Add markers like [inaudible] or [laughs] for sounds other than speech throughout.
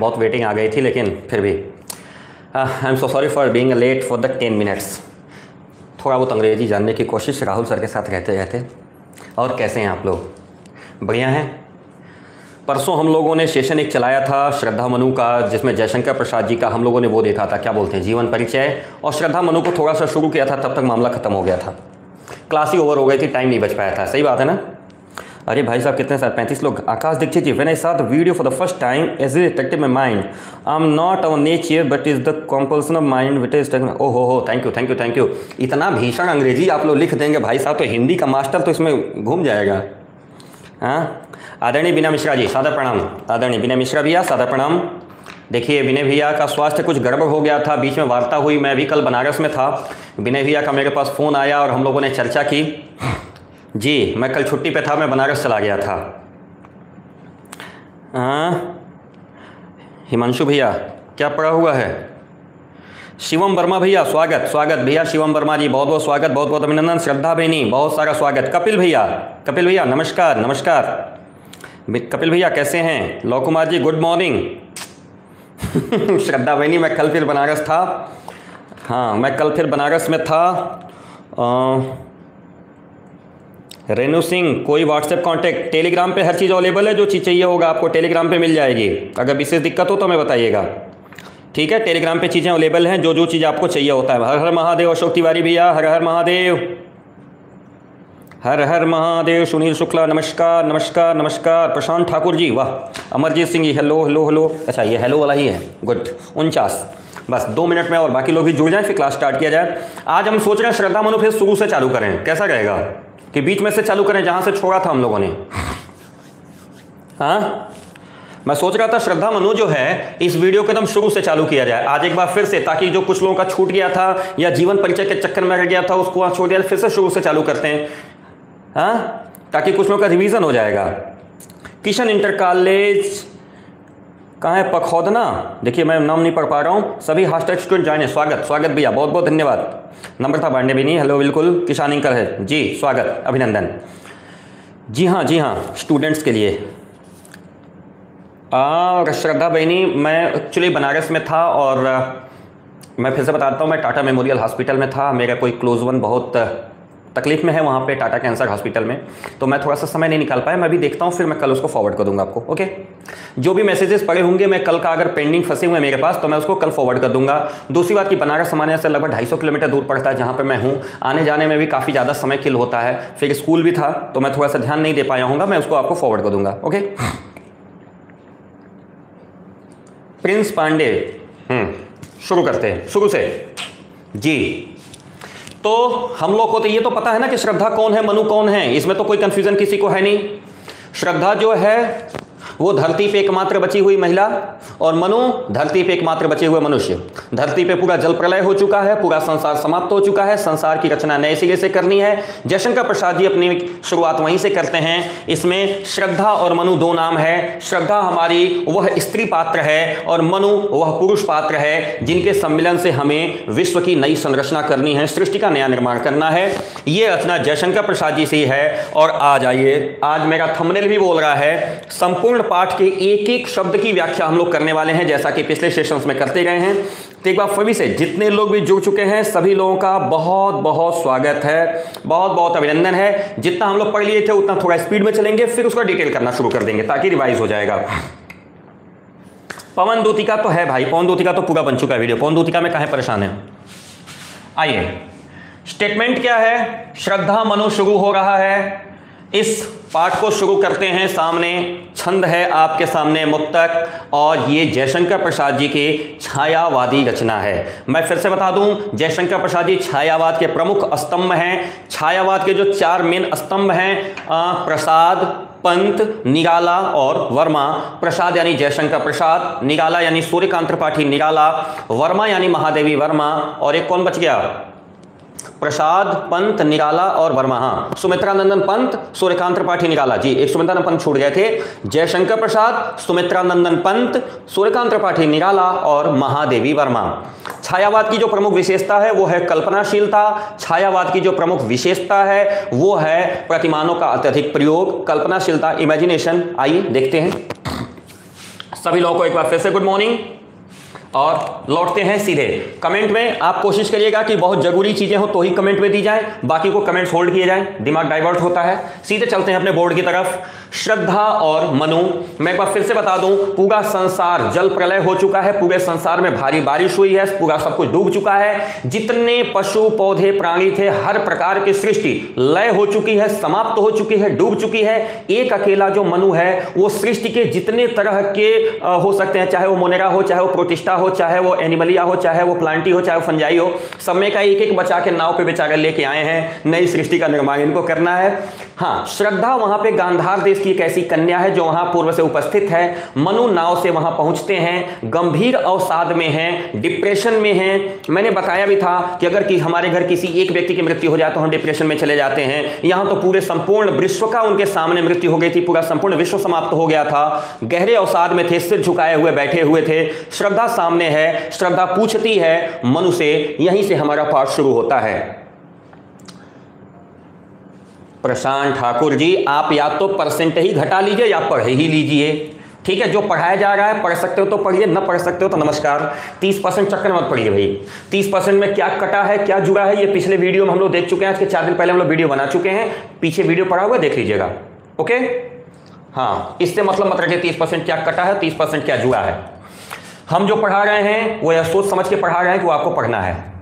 बहुत वेटिंग आ गई थी, लेकिन फिर भी। I am so sorry for being late for the ten minutes थोड़ा बहुत अंग्रेज़ी जानने की कोशिश राहुल सर के साथ रहते रहते। और कैसे हैं आप लोग? बढ़िया हैं? परसों हम लोगों ने सेशन एक चलाया था, श्रद्धा मनु का, जिसमें जयशंकर प्रसाद जी का हम लोगों ने वो देखा था। क्या बोलते हैं? जीवन परिचय। और श्रद्धा मनु को थोड़ा सा शुरू किया था, तब तक मामला खत्म हो गया था। क्लास ही ओवर हो गई थी टाइम नहीं बच पाया था। सही बात है ना? अरे भाई साहब, कितने सारे पैंतीस लोग। आकाश दीक्षित जी व्हेन आई साथ video for the first time as is attractive my mind I am not our nature but is the compulsion of mind with is ओ हो हो thank you thank you thank you इतना भीषण अंग्रेज़ी आप लोग लिख देंगे, भाई साहब तो हिंदी का मास्टर तो इसमें घूम जाएगा। हाँ? आदरणीय बिना मिश्रा जी सादा प्रणाम। आदरणीय बिना मिश्रा भैया सादा प्रणाम। देखिए, विनय भैया का स्वास्थ्य कुछ गड़बड़ हो गया था, बीच में वार्ता हुई, मैं भी कल बनारस में था। विनय भैया का मेरे पास फ़ोन आया और हम लोगों ने चर्चा की। जी मैं कल छुट्टी पे था मैं बनारस चला गया था। हिमांशु भैया क्या पड़ा हुआ है? शिवम वर्मा भैया स्वागत स्वागत भैया शिवम वर्मा जी बहुत बहुत स्वागत बहुत बहुत अभिनंदन श्रद्धा बहनी बहुत सारा स्वागत। कपिल भैया कपिल भैया नमस्कार नमस्कार। कपिल भैया कैसे हैं? Luv Kumar ji good morning. [laughs] श्रद्धा बहनी मैं कल फिर बनारस था। हाँ मैं कल फिर बनारस में था। आ, रेनू सिंह, कोई व्हाट्सएप कांटेक्ट टेलीग्राम पे हर चीज़ अवेलेबल है, जो चीज़ चाहिए होगा आपको टेलीग्राम पे मिल जाएगी। अगर विशेष दिक्कत हो तो हमें बताइएगा। ठीक है टेलीग्राम पे चीज़ें अवेलेबल हैं जो जो चीज़ आपको चाहिए होता है। हर हर महादेव, अशोक तिवारी भैया हर हर महादेव। हर हर महादेव, सुनील शुक्ला, नमस्कार नमस्कार नमस्कार। प्रशांत ठाकुर जी, वाह। Amarjeet Singh ji hello hello hello अच्छा ये हेलो वाला ही है। गुड उनचास। बस, दो मिनट में और बाकी लोग भी जुड़ जाएँ, फिर क्लास स्टार्ट किया जाए। आज हम सोच रहे हैं, श्रद्धा मनु फिर शुरू से चालू करें। कैसा रहेगा? कि बीच में से चालू करें जहाँ से छोड़ा था हम लोगों ने। हाँ? मैं सोच रहा था श्रद्धा मनु जो है, इस वीडियो को एकदम शुरू से चालू किया जाए। आज एक बार फिर से, ताकि जो कुछ लोगों का छूट गया था या जीवन परिचय के चक्कर में रह गया था, उसको छोड़ दिया फिर से शुरू से चालू करते हैं। हाँ? ताकि कुछ लोगों का रिवीजन हो जाएगा। किशन इंटर कॉलेज कहाँ है? पखौदना। देखिए, मैं नाम नहीं पढ़ पा रहा हूँ। सभी हॉस्टल स्टूडेंट जाने स्वागत स्वागत भैया। बहुत बहुत धन्यवाद। नंबर था बांडे भी नहीं। हेलो बिल्कुल। किसान इंकर है। जी, स्वागत। अभिनंदन। जी हाँ जी हाँ। स्टूडेंट्स के लिए। और श्रद्धा बहनी, मैं एक्चुअली बनारस में था और मैं फिर से बताता हूँ, मैं टाटा मेमोरियल हॉस्पिटल में था। मेरा कोई क्लोज वन बहुत तकलीफ़ में है वहाँ पे टाटा कैंसर हॉस्पिटल में तो मैं थोड़ा सा समय नहीं निकाल पाया, मैं भी देखता हूँ, फिर मैं कल उसको फॉरवर्ड कर दूँगा आपको ओके जो भी मैसेजेस पड़े होंगे, मैं कल का अगर पेंडिंग फंसे हुए मेरे पास तो मैं उसको कल फॉरवर्ड कर दूँगा। दूसरी बात की बनारस हमारे से लगभग ढाई किलोमीटर दूर पड़ता है, जहाँ पर मैं हूँ। आने जाने में भी काफ़ी ज़्यादा समय किल होता है। फिर स्कूल भी था तो मैं थोड़ा सा ध्यान नहीं दे पाया हूँ मैं उसको आपको फॉरवर्ड कर दूँगा ओके प्रिंस पांडे शुरू करते हैं, शुरू से। जी। तो हम लोग को तो ये तो पता है ना कि श्रद्धा कौन है, मनु कौन है? इसमें तो कोई कंफ्यूजन किसी को है नहीं। श्रद्धा जो है वो धरती पे एकमात्र बची हुई महिला और मनु, धरती पे एकमात्र बचे हुए मनुष्य। धरती पे पूरा जल प्रलय हो चुका है, पूरा संसार समाप्त हो चुका है, संसार की रचना नए सिरे से करनी है। जयशंकर प्रसाद जी अपनी शुरुआत वहीं से करते हैं। इसमें श्रद्धा और मनु दो नाम है। श्रद्धा हमारी वह स्त्री पात्र है और मनु वह पुरुष पात्र है, जिनके सम्मिलन से हमें विश्व की नई संरचना करनी है, सृष्टि का नया निर्माण करना है। ये रचना जयशंकर प्रसाद जी से है और आज आइए आज मेरा थंबनेल भी बोल रहा है, संपूर्ण पाठ के एक एक शब्द की व्याख्या हम लोग करने वाले हैं, जैसा कि पिछले सेशंस में करते गए हैं। तो एक बार फिर से, जितने लोग भी जुड़ चुके हैं, सभी लोगों का बहुत बहुत स्वागत है। बहुत बहुत अभिनंदन है। जितना हम लोग पढ़ लिए थे, उतना थोड़ा स्पीड में चलेंगे, फिर उसका डिटेल करना शुरू कर देंगे, ताकि रिवाइज हो जाएगा। पवन दूतिका तो है भाई, पवन दूतिका तो पूरा बन चुका है वीडियो पवन दूतिका में कहा परेशान है? आइए। स्टेटमेंट क्या है? श्रद्धा मनो शुरू हो रहा है। इस पाठ को शुरू करते हैं। सामने छंद है आपके सामने मुक्तक और ये जयशंकर प्रसाद जी की छायावादी रचना है। मैं फिर से बता दूँ, जयशंकर प्रसाद जी छायावाद के प्रमुख स्तंभ हैं। छायावाद के जो चार मेन स्तंभ हैं प्रसाद, पंत, निराला और वर्मा। प्रसाद यानी जयशंकर प्रसाद, निराला यानी सूर्यकांत त्रिपाठी निराला, वर्मा यानी महादेवी वर्मा, और एक कौन बच गया? प्रसाद, पंत निराला और वर्मा। हाँ सुमित्रानंदन पंत, सूर्यकांत त्रिपाठी निराला जी, एक सुमित्रानंदन पंत छूट गए थे। जयशंकर प्रसाद, सुमित्रानंदन पंत, सूर्यकांत त्रिपाठी, निराला और महादेवी वर्मा। छायावाद की जो प्रमुख विशेषता है, वो है कल्पनाशीलता। छायावाद की जो प्रमुख विशेषता है, वो है प्रतिमानों का अत्यधिक प्रयोग, कल्पनाशीलता, इमेजिनेशन। आइए, देखते हैं। सभी लोगों को एक बार फिर से गुड मॉर्निंग। और लौटते हैं सीधे। कमेंट में आप कोशिश करिएगा कि बहुत ज़रूरी चीज़ें हो तो ही कमेंट में दी जाए, बाकी को कमेंट्स होल्ड किए जाए, दिमाग डाइवर्ट होता है। सीधे चलते हैं अपने बोर्ड की तरफ़। श्रद्धा और मनु। मैं एक बार फिर से बता दूँ, पूरा संसार जल प्रलय हो चुका है, पूरे संसार में भारी बारिश हुई है, पूरा सब कुछ डूब चुका है। जितने पशु, पौधे, प्राणी थे, हर प्रकार की सृष्टि लय हो चुकी है, समाप्त हो चुकी है, डूब चुकी है। एक अकेला जो मनु है, वो सृष्टि के जितने तरह के हो सकते हैं, चाहे वो मोनेरा हो, चाहे वो प्रोटिस्टा हो, चाहे वो एनिमलिया हो, चाहे वो प्लांटी हो, चाहे वो फंजाई हो में का एक एक बचा के नाव पे बेचारे लेके आए हैं, नई सृष्टि का निर्माण इनको करना है। हाँ श्रद्धा वहाँ पे गांधार देश की एक ऐसी कन्या है जो वहाँ पूर्व से उपस्थित है। मनु नाव से वहाँ पहुँचते हैं, गंभीर अवसाद में हैं डिप्रेशन में हैं। मैंने बताया भी था कि अगर कि हमारे घर किसी एक व्यक्ति की मृत्यु हो जाए तो हम डिप्रेशन में चले जाते हैं। यहाँ तो पूरे संपूर्ण विश्व का उनके सामने मृत्यु हो गई थी, पूरा संपूर्ण विश्व समाप्त हो गया था। गहरे अवसाद में थे, सिर झुकाए हुए बैठे हुए थे। श्रद्धा सामने है, श्रद्धा पूछती है, मनु से, यहीं से हमारा पाठ शुरू होता है। प्रशांत ठाकुर जी, आप या तो परसेंट ही घटा लीजिए या पढ़ ही लीजिए। ठीक है, जो पढ़ाया जा रहा है, पढ़ सकते हो तो पढ़िए, न पढ़ सकते हो तो नमस्कार। तीस परसेंट चक्कर मत पढ़िए भाई। तीस परसेंट में क्या कटा है, क्या जुड़ा है, ये पिछले वीडियो में हम लोग देख चुके हैं, आज के चार दिन पहले हम लोग वीडियो बना चुके हैं। पीछे वीडियो पढ़ा हुआ देख लीजिएगा। ओके हाँ इससे मतलब मत रखिए, तीस परसेंट क्या कटा है, तीस परसेंट क्या जुड़ा है। हम जो पढ़ा रहे हैं, वो यह सोच समझ के पढ़ा रहे हैं कि वो आपको पढ़ना है।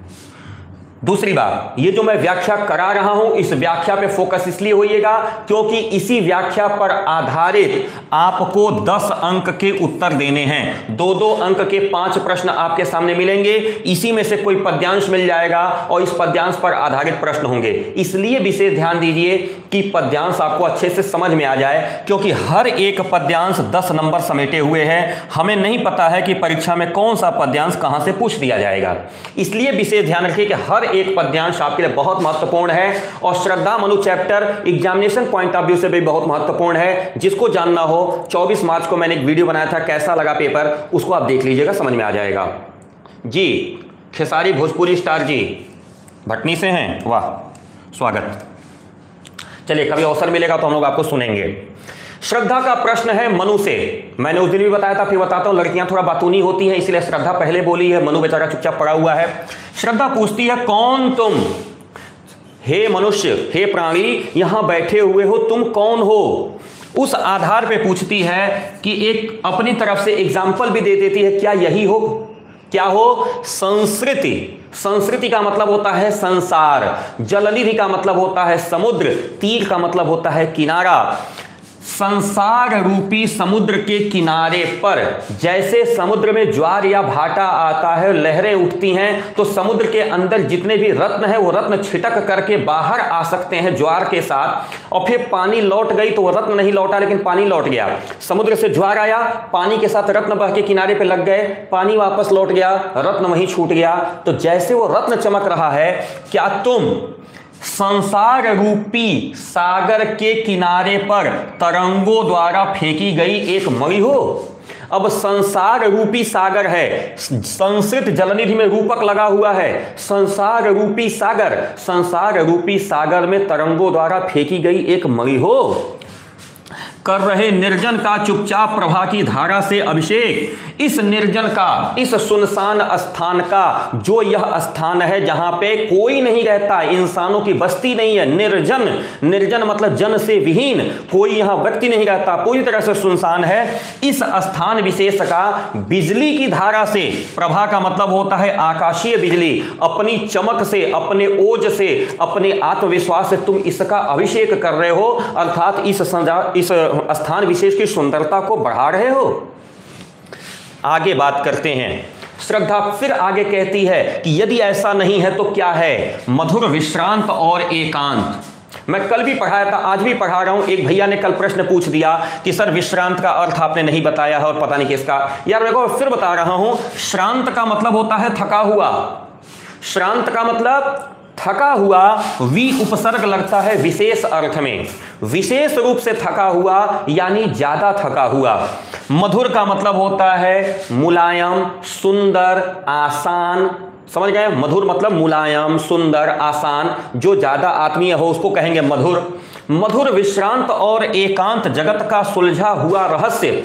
दूसरी बात, ये जो मैं व्याख्या करा रहा हूँ, इस व्याख्या पे फोकस इसलिए होइएगा क्योंकि इसी व्याख्या पर आधारित आपको 10 अंक के उत्तर देने हैं। दो दो अंक के पाँच प्रश्न आपके सामने मिलेंगे, इसी में से कोई पद्यांश मिल जाएगा और इस पद्यांश पर आधारित प्रश्न होंगे। इसलिए विशेष ध्यान दीजिए कि पद्यांश आपको अच्छे से समझ में आ जाए, क्योंकि हर एक पद्यांश दस नंबर समेटे हुए है। हमें नहीं पता है कि परीक्षा में कौन सा पद्यांश कहाँ से पूछ दिया जाएगा। इसलिए विशेष ध्यान रखिए कि हर एक पद्यांश आपके लिए बहुत महत्वपूर्ण है और Shraddha Manu chapter examination point of view से भी बहुत महत्वपूर्ण है। जिसको जानना हो 24 मार्च को मैंने एक वीडियो बनाया था, कैसा लगा पेपर, उसको आप देख लीजिएगा, समझ में आ जाएगा। जी, खेसारी भोजपुरी स्टार जी, भटनी से हैं? वाह, स्वागत। चलिए, कभी अवसर मिलेगा तो हम लोग आपको सुनेंगे। श्रद्धा का प्रश्न है मनु से। मैंने उस दिन भी बताया था, फिर बताता हूँ, लड़कियाँ थोड़ा बातूनी होती हैं, इसलिए श्रद्धा पहले बोली है, मनु बेचारा चुपचाप पड़ा हुआ है। श्रद्धा पूछती है, कौन तुम? हे मनुष्य, हे प्राणी, यहाँ बैठे हुए हो, तुम कौन हो? उस आधार पे पूछती है कि एक अपनी तरफ़ से एग्ज़ाम्पल भी दे देती है, क्या यही हो? क्या हो? संस्कृति। संस्कृति का मतलब होता है संसार। जलनिधि का मतलब होता है समुद्र। तीर का मतलब होता है किनारा। संसार रूपी समुद्र के किनारे पर। जैसे समुद्र में ज्वार या भाटा आता है, लहरें उठती हैं तो समुद्र के अंदर जितने भी रत्न है, वो रत्न छिटक करके बाहर आ सकते हैं ज्वार के साथ। और फिर पानी लौट गई तो वो रत्न नहीं लौटा, लेकिन पानी लौट गया। समुद्र से ज्वार आया, पानी के साथ रत्न बह के किनारे पे लग गए, पानी वापस लौट गया, रत्न वहीं छूट गया। तो जैसे वो रत्न चमक रहा है, क्या तुम संसार रूपी सागर के किनारे पर तरंगों द्वारा फेंकी गई एक मई हो। अब संसार रूपी सागर है। संस्कृत जलनिधि में रूपक लगा हुआ है। संसार रूपी सागर संसार रूपी सागर में तरंगों द्वारा फेंकी गई एक मई हो। कर रहे निर्जन का चुपचाप प्रभा की धारा से अभिषेक। इस निर्जन का, इस सुनसान स्थान का, जो यह स्थान है जहाँ पे कोई नहीं रहता, इंसानों की बस्ती नहीं है। निर्जन निर्जन मतलब जन से विहीन। कोई यहाँ व्यक्ति नहीं रहता, पूरी तरह से सुनसान है। इस स्थान विशेष का, बिजली की धारा से, प्रभा का मतलब होता है आकाशीय बिजली। अपनी चमक से, अपने ओज से, अपने आत्मविश्वास से तुम इसका अभिषेक कर रहे हो। अर्थात इस इस स्थान विशेष की सुंदरता को बढ़ा रहे हो? आगे बात करते हैं। श्रद्धा फिर आगे कहती है कि यदि ऐसा नहीं है तो क्या है? मधुर, विश्रांत और एकांत। मैं कल भी पढ़ाया था, आज भी पढ़ा रहा हूँ। एक भैया ने कल प्रश्न पूछ दिया कि, सर, विश्रांत का अर्थ आपने नहीं बताया है और पता नहीं किसका? यार मैं फिर बता रहा हूँ, श्रांत का मतलब होता है थका हुआ। श्रांत का मतलब थका हुआ वी उपसर्ग लगता है विशेष अर्थ में। विशेष रूप से थका हुआ, यानी ज़्यादा थका हुआ। मधुर का मतलब होता है मुलायम, सुंदर, आसान। समझ गए? मधुर मतलब मुलायम, सुंदर, आसान। जो ज़्यादा आत्मीय हो, उसको कहेंगे मधुर। मधुर विश्रांत और एकांत जगत का सुलझा हुआ रहस्य।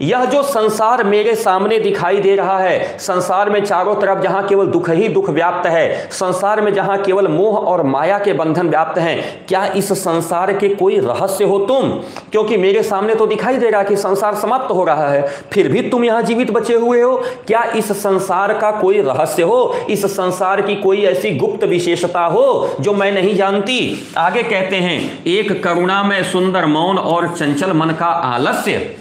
यह जो संसार मेरे सामने दिखाई दे रहा है, संसार में चारों तरफ़ जहाँ केवल दुख ही दुख व्याप्त है, संसार में जहाँ केवल मोह और माया के बंधन व्याप्त हैं, क्या इस संसार के कोई रहस्य हो तुम? क्योंकि मेरे सामने तो दिखाई दे रहा कि संसार समाप्त हो रहा है, फिर भी तुम यहाँ जीवित बचे हुए हो। क्या इस संसार का कोई रहस्य हो? इस संसार की कोई ऐसी गुप्त विशेषता हो जो मैं नहीं जानती? आगे कहते हैं, एक करुणा में सुंदर मौन और चंचल मन का आलस्य।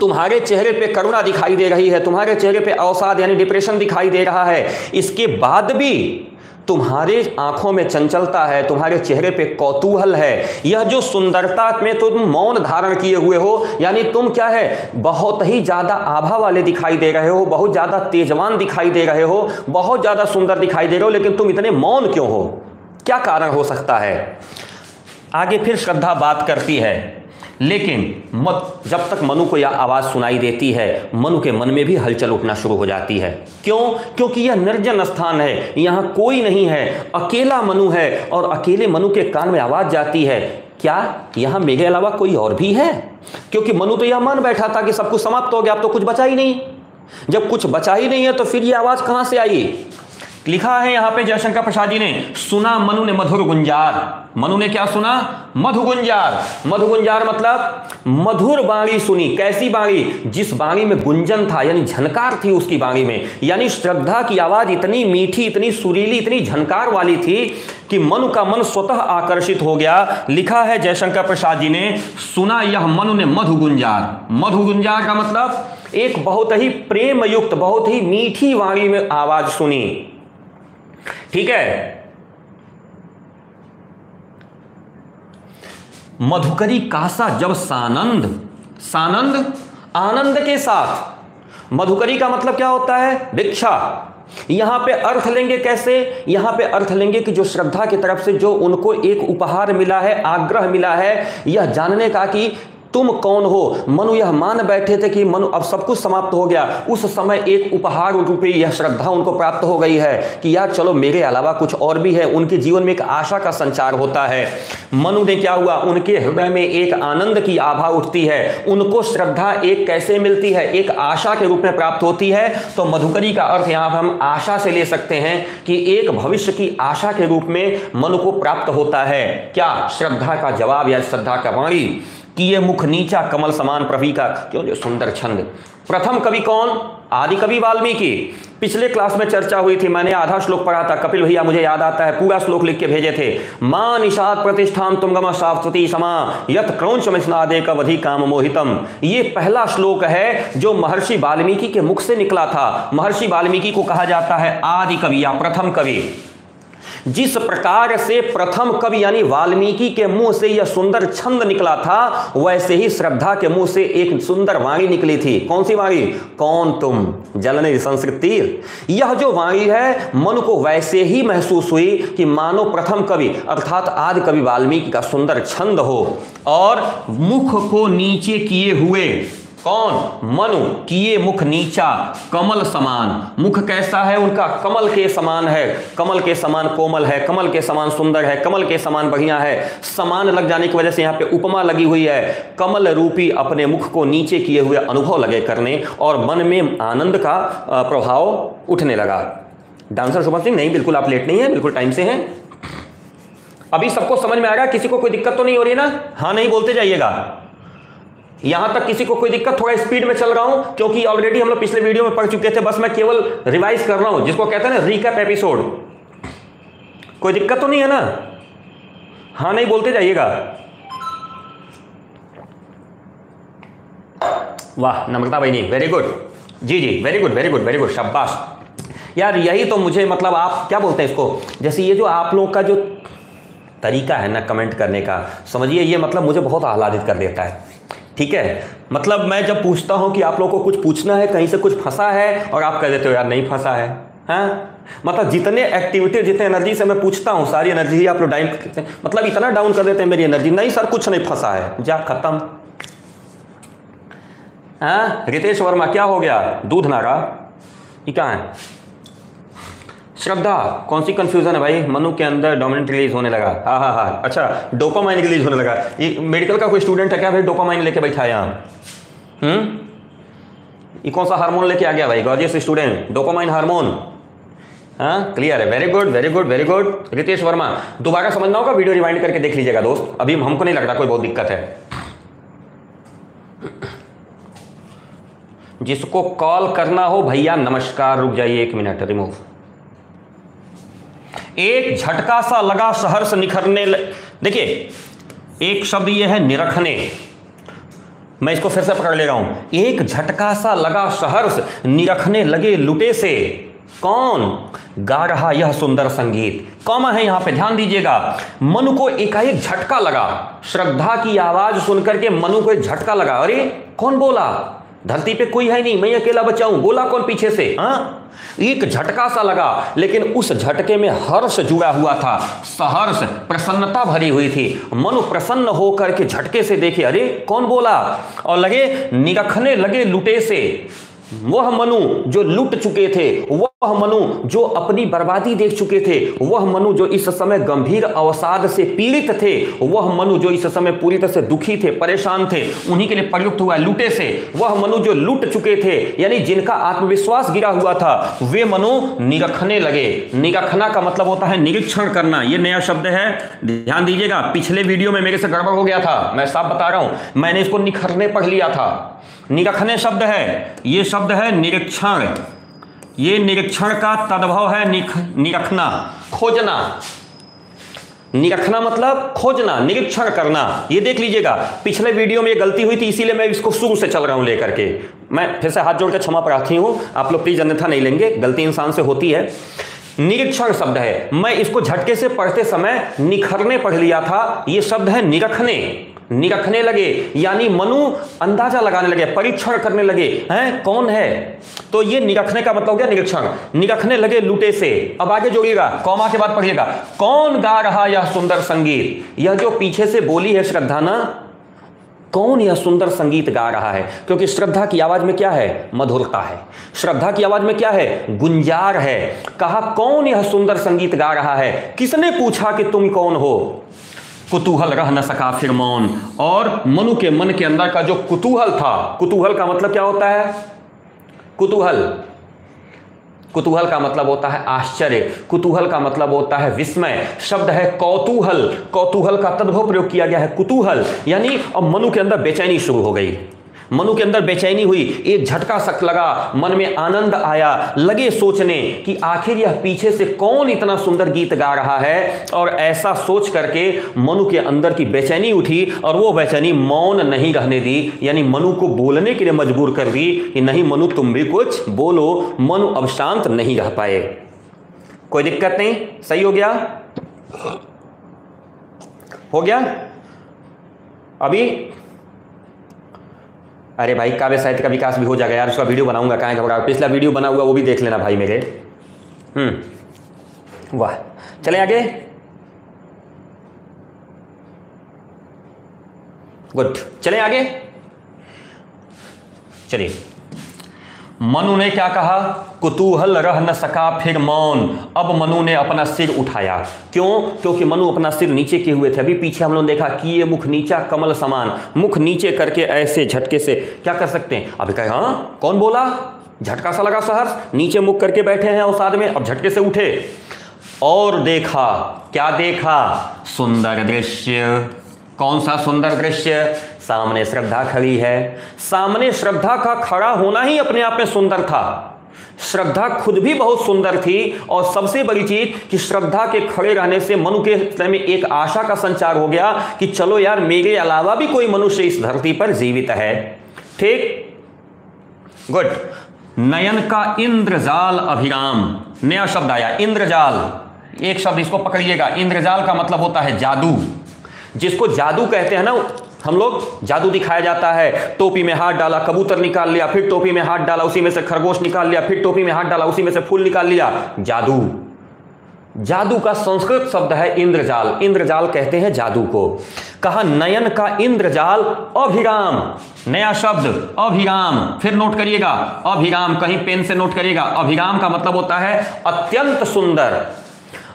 तुम्हारे चेहरे पे करुणा दिखाई दे रही है, तुम्हारे चेहरे पे अवसाद यानी डिप्रेशन दिखाई दे रहा है। इसके बाद भी तुम्हारे आँखों में चंचलता है, तुम्हारे चेहरे पे कौतूहल है। यह जो सुंदरता में तुम मौन धारण किए हुए हो, यानी तुम क्या है, बहुत ही ज़्यादा आभा वाले दिखाई दे रहे हो, बहुत ज़्यादा तेजवान दिखाई दे रहे हो, बहुत ज़्यादा सुंदर दिखाई दे रहे हो, लेकिन तुम इतने मौन क्यों हो? क्या कारण हो सकता है? आगे फिर श्रद्धा बात करती है। लेकिन मत, जब तक मनु को यह आवाज़ सुनाई देती है, मनु के मन में भी हलचल उठना शुरू हो जाती है। क्यों? क्योंकि यह निर्जन स्थान है, यहाँ कोई नहीं है, अकेला मनु है और अकेले मनु के कान में आवाज़ जाती है। क्या यहाँ मेरे अलावा कोई और भी है? क्योंकि मनु तो यह मान बैठा था कि सब कुछ समाप्त हो गया, अब तो कुछ बचा ही नहीं। जब कुछ बचा ही नहीं है तो फिर यह आवाज़ कहाँ से आई? लिखा है यहाँ पे जयशंकर प्रसाद जी ने, सुना मनु ने मधुर गुंजार मनु ने क्या सुना? मधु गुंजार मधु गुंजार मतलब मधुर बाणी सुनी। कैसी बाणी? जिस बाणी में गुंजन था, यानी झनकार थी उसकी बाणी में। यानी श्रद्धा की आवाज़ इतनी मीठी, इतनी सुरीली, इतनी झनकार वाली थी कि मनु का मन स्वतः आकर्षित हो गया। लिखा है जयशंकर प्रसाद जी ने, सुना यह मनु ने मधु गुंजार मधु गुंजार का मतलब एक बहुत ही प्रेम युक्त बहुत ही मीठी वाणी में आवाज़ सुनी। ठीक है? मधुकरी कासा जब सानंद सानंद, आनंद के साथ। मधुकरी का मतलब क्या होता है? भिक्षा। यहाँ पे अर्थ लेंगे कैसे? यहाँ पे अर्थ लेंगे कि जो श्रद्धा की तरफ़ से जो उनको एक उपहार मिला है, आग्रह मिला है, यह जानने का कि तुम कौन हो? मनु यह मान बैठे थे कि मनु अब सब कुछ समाप्त हो गया। उस समय एक उपहार रूपी यह श्रद्धा उनको प्राप्त हो गई है कि, यार, चलो, मेरे अलावा कुछ और भी है। उनके जीवन में एक आशा का संचार होता है। मनु ने क्या हुआ? उनके हृदय में एक आनंद की आभा उठती है। उनको श्रद्धा एक कैसे मिलती है? एक आशा के रूप में प्राप्त होती है। तो मधुकरी का अर्थ यहाँ हम आशा से ले सकते हैं कि एक भविष्य की आशा के रूप में मनु को प्राप्त होता है। क्या? श्रद्धा का जवाब या श्रद्धा का वाणी? किए मुख नीचा कमल समान प्रभि का। क्यों जो सुंदर छंद। प्रथम कवि कौन? आदि कवि वाल्मीकि। पिछले क्लास में चर्चा हुई थी, मैंने आधा श्लोक पढ़ा था। कपिल भैया, मुझे याद आता है, पूरा श्लोक लिख के भेजे थे। माँ निषाद प्रतिष्ठान तुम गम शास्वती समा, यत क्रौच में स्नादे कवधि काम मोहितम। ये पहला श्लोक है जो महर्षि वाल्मीकि के मुख से निकला था। महर्षि वाल्मीकि को कहा जाता है आदि कवि या प्रथम कवि। जिस प्रकार से प्रथम कवि यानी वाल्मीकि के मुँह से यह सुंदर छंद निकला था, वैसे ही श्रद्धा के मुँह से एक सुंदर वाणी निकली थी। कौन सी वाणी? कौन तुम? जलने संस्कृति यह जो वाणी है, मन को वैसे ही महसूस हुई कि मानो प्रथम कवि, अर्थात आदि कवि वाल्मीकि का सुंदर छंद हो, और मुख को नीचे किए हुए कौन? मनु, किए मुख नीचा, कमल समान। मुख कैसा है? उनका कमल के समान है। कमल के समान कोमल है, कमल के समान सुंदर है, कमल के समान बढ़िया है। समान लग जाने की वजह से यहाँ पे उपमा लगी हुई है। कमल रूपी अपने मुख को नीचे किए हुए अनुभव लगे करने और मन में आनंद का प्रभाव उठने लगा। डांसर शुभम सिंह, नहीं, बिल्कुल आप लेट नहीं है, बिल्कुल टाइम से हैं। अभी सबको समझ में आ रहा किसी को कोई दिक्कत तो नहीं हो रही है ना? हाँ नहीं, बोलते जाइएगा। यहाँ तक किसी को कोई दिक्कत, थोड़ा स्पीड में चल रहा हूँ, क्योंकि ऑलरेडी हम लोग पिछले वीडियो में पढ़ चुके थे, बस मैं केवल रिवाइज कर रहा हूँ, जिसको कहते हैं ना रिकैप एपिसोड कोई दिक्कत तो नहीं है ना? हाँ नहीं, बोलते जाइएगा। वाह, नम्रता नहीं वेरी गुड जी जी very good very good very good शाबाश। यार, यही तो मुझे मतलब आप, क्या बोलते हैं इसको? जैसे ये जो आप लोगों का जो तरीका है ना कमेंट करने का, समझिए, ये मतलब मुझे बहुत आह्लादित कर देता है। ठीक है? मतलब मैं जब पूछता हूँ कि आप लोगों को कुछ पूछना है, कहीं से कुछ फंसा है, और आप कह देते हो, यार, नहीं फंसा है। हाँ? मतलब जितने एक्टिविटी जितने एनर्जी से मैं पूछता हूँ, सारी एनर्जी ही आप लोग डाउन करते हैं। मतलब इतना डाउन कर देते हैं मेरी एनर्जी नहीं, सर, कुछ नहीं फंसा है। जा, खत्म। हाँ? रितेश वर्मा, क्या हो गया? दूध नारा? ये क्या है? श्रद्धा, कौन सी कंफ्यूजन है भाई? मनु के अंदर डोमिनेंट रिलीज़ होने लगा। हाँ हाँ हाँ। अच्छा डोपामाइन रिलीज़ होने लगा। ये मेडिकल का कोई स्टूडेंट है क्या? भाई डोपामाइन लेके बैठा है यहाँ। हम्म? ये कौन सा हार्मोन लेके आ गया भाई? गॉर्जियस स्टूडेंट डोपामाइन हार्मोन हाँ? क्लियर है। Very good very good very good Ritesh Verma, दोबारा समझना होगा वीडियो रिवाइंड करके देख लीजिएगा दोस्त। अभी हमको नहीं लग रहा कोई बहुत दिक्कत है। जिसको कॉल करना हो, भैया, नमस्कार, रुक जाइए एक मिनट रिमूव एक झटका सा लगा शहर से निखरने. देखिए, एक शब्द यह है निरखने। मैं इसको फिर से पकड़ ले रहा हूँ। एक झटका सा लगा शहर से निरखने लगे लुटे से। कौन? गा रहा यह सुंदर संगीत। कौमा है यहाँ पे, ध्यान दीजिएगा। मनु को एकाएक झटका लगा। श्रद्धा की आवाज़ सुनकर के मनु को एक झटका लगा। अरे, कौन बोला? धरती पे कोई है नहीं, मैं अकेला बचा हूँ। बोला कौन पीछे से? हाँ? एक झटका सा लगा, लेकिन उस झटके में हर्ष जुड़ा हुआ था। सहर्ष, प्रसन्नता भरी हुई थी। मनु प्रसन्न होकर के झटके से देखे, अरे, कौन बोला? और लगे निरखने लगे लुटे से। वह मनु जो लुट चुके थे, वह मनु जो अपनी बर्बादी देख चुके थे, वह मनु जो इस समय गंभीर अवसाद से पीड़ित थे, वह मनु जो इस समय पूरी तरह से दुखी थे, परेशान थे, उन्हीं के लिए प्रयुक्त हुआ लुटे से, वह मनु जो लुट चुके थे, यानी जिनका आत्मविश्वास गिरा हुआ था, वे मनु निरखने लगे। निरखना का मतलब होता है निरीक्षण करना। यह नया शब्द है। ध्यान दीजिएगा, पिछले वीडियो में मेरे से गड़बड़ हो गया था। मैं साफ़ बता रहा हूँ, मैंने इसको निखरने पढ़ लिया था। निरखने शब्द है। ये शब्द है निरीक्षण। ये निरीक्षण का तद्भव है निरखना, खोजना। निरखना मतलब खोजना, निरीक्षण करना। ये देख लीजिएगा, पिछले वीडियो में ये गलती हुई थी, इसीलिए मैं इसको शुरू से चल रहा हूँ लेकर के। मैं फिर से हाथ जोड़ के क्षमा प्रार्थी हूँ, आप लोग प्लीज़ अन्यथा नहीं लेंगे, गलती इंसान से होती है। निरीक्षण शब्द है, मैं इसको झटके से पढ़ते समय निखरने पढ़ लिया था, ये शब्द है निरखने। निरखने लगे, यानी मनु अंदाज़ा लगाने लगे, परीक्षण करने लगे, हैं? कौन है? तो ये निरखने का मतलब गया निरीक्षण। निरखने लगे लुटे से। अब आगे जोड़िएगा कौमा के बाद पढ़िएगा। कौन गा रहा यह सुंदर संगीत? यह जो पीछे से बोली है श्रद्धा ना, कौन यह सुंदर संगीत गा रहा है? क्योंकि श्रद्धा की आवाज़ में क्या है? मधुरता है। श्रद्धा की आवाज़ में क्या है? गुंजार है। कहा, कौन यह सुंदर संगीत गा रहा है? किसने पूछा कि तुम कौन हो? कुतूहल रह न सका फिर मौन। और मनु के मन के अंदर का जो कुतूहल था, कुतूहल का मतलब क्या होता है? कुतूहल। कुतूहल का मतलब होता है आश्चर्य। कुतूहल का मतलब होता है विस्मय। शब्द है कौतूहल। कौतूहल का तद्भव प्रयोग किया गया है कुतूहल। यानी अब मनु के अंदर बेचैनी शुरू हो गई। मनु के अंदर बेचैनी हुई, एक झटका सक लगा, मन में आनंद आया, लगे सोचने कि आखिर यह पीछे से कौन इतना सुंदर गीत गा रहा है? और ऐसा सोच करके मनु के अंदर की बेचैनी उठी और वो बेचैनी मौन नहीं रहने दी, यानी मनु को बोलने के लिए मजबूर कर दी कि नहीं मनु, तुम भी कुछ बोलो, मनु अब शांत नहीं रह पाए। कोई दिक्कत नहीं? सही हो गया? हो गया? अभी अरे भाई, काव्य साहित्य का विकास भी हो जाएगा यार, उसका वीडियो बनाऊँगा, कहाँ घबरा पिछला वीडियो बना हुआ, वो भी देख लेना भाई मेरे। हम्म। वाह। चले आगे। गुड। चले आगे। चलिए। मनु ने क्या कहा? कुतूहल रह न सका फिर मौन। अब मनु ने अपना सिर उठाया। क्यों? क्योंकि मनु अपना सिर नीचे किए हुए थे। अभी पीछे हम लोग देखा कि ये मुख नीचा, कमल समान। मुख नीचे करके ऐसे झटके से क्या कर सकते हैं? अभी कहे हाँ? कौन बोला? झटका सा लगा सहर्ष। नीचे मुख करके बैठे हैं औसाद में अब झटके से उठे। और देखा, क्या देखा? सुंदर दृश्य। कौन सा सुंदर दृश्य? सामने श्रद्धा खड़ी है। सामने श्रद्धा का खड़ा होना ही अपने आप में सुंदर था। श्रद्धा खुद भी बहुत सुंदर थी और सबसे बड़ी चीज़ कि श्रद्धा के खड़े रहने से मनु के हृदय में एक आशा का संचार हो गया कि चलो यार, मेरे अलावा भी कोई मनुष्य इस धरती पर जीवित है। ठीक? गुड। नयन का इंद्रजाल अभिराम। नया शब्द आया, इंद्रजाल। एक शब्द इसको पकड़िएगा। इंद्रजाल का मतलब होता है जादू। जिसको जादू कहते हैं ना हम लोग जादू दिखाया जाता है। टोपी में हाथ डाला, कबूतर निकाल लिया, फिर टोपी में हाथ डाला, उसी में से खरगोश निकाल लिया, फिर टोपी में हाथ डाला, उसी में से फूल निकाल लिया। जादू। जादू का संस्कृत शब्द है इंद्रजाल। इंद्रजाल कहते हैं जादू को। कहा, नयन का इंद्रजाल, अभिराम। नया शब्द, अभिराम। फिर नोट करिएगा, अभिराम, कहीं पेन से नोट करिएगा। अभिराम का मतलब होता है अत्यंत सुंदर।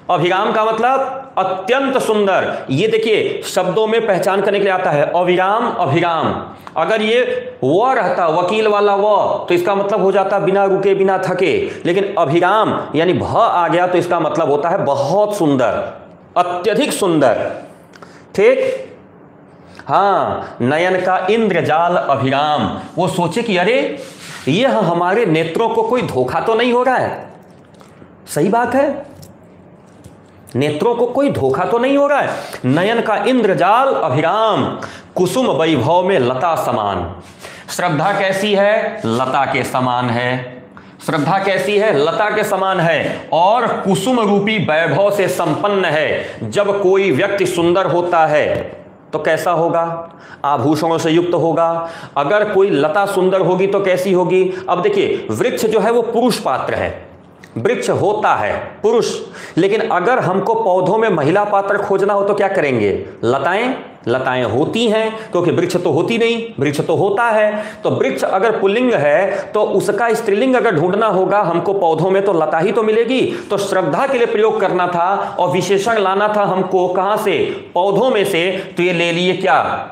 अभिराम का मतलब अत्यंत सुंदर। ये देखिए, शब्दों में पहचान करने के लिए आता है, अविराम, अभिराम। अगर ये व रहता, वकील वाला व तो इसका मतलब हो जाता बिना रुके, बिना थके। लेकिन अभिराम, यानी भ आ गया तो इसका मतलब होता है बहुत सुंदर, अत्यधिक सुंदर। ठीक? हाँ नयन का इंद्रजाल अभिराम। वो सोचे कि अरे, यह हमारे नेत्रों को कोई धोखा तो नहीं हो रहा है? सही बात है। नेत्रों को कोई धोखा तो नहीं हो रहा है? नयन का इंद्रजाल अभिराम, कुसुम वैभव में लता समान। श्रद्धा कैसी है? लता के समान है। श्रद्धा कैसी है? लता के समान है। और कुसुम रूपी वैभव से संपन्न है। जब कोई व्यक्ति सुंदर होता है तो कैसा होगा? आभूषणों से युक्त होगा। अगर कोई लता सुंदर होगी तो कैसी होगी? अब देखिए, वृक्ष जो है, वो पुरुष पात्र है। वृक्ष होता है, पुरुष। लेकिन अगर हमको पौधों में महिला पात्र खोजना हो तो क्या करेंगे? लताएँ? लताएँ होती हैं, क्योंकि वृक्ष तो होती नहीं, वृक्ष तो होता है। तो वृक्ष अगर पुलिंग है तो उसका स्त्रीलिंग अगर ढूंढना होगा, हमको पौधों में तो लता ही तो मिलेगी। तो श्रद्धा के लिए प्रयोग करना था और विशेषण लाना था हमको कहाँ से? पौधों में से। तो ये ले लिए क्या?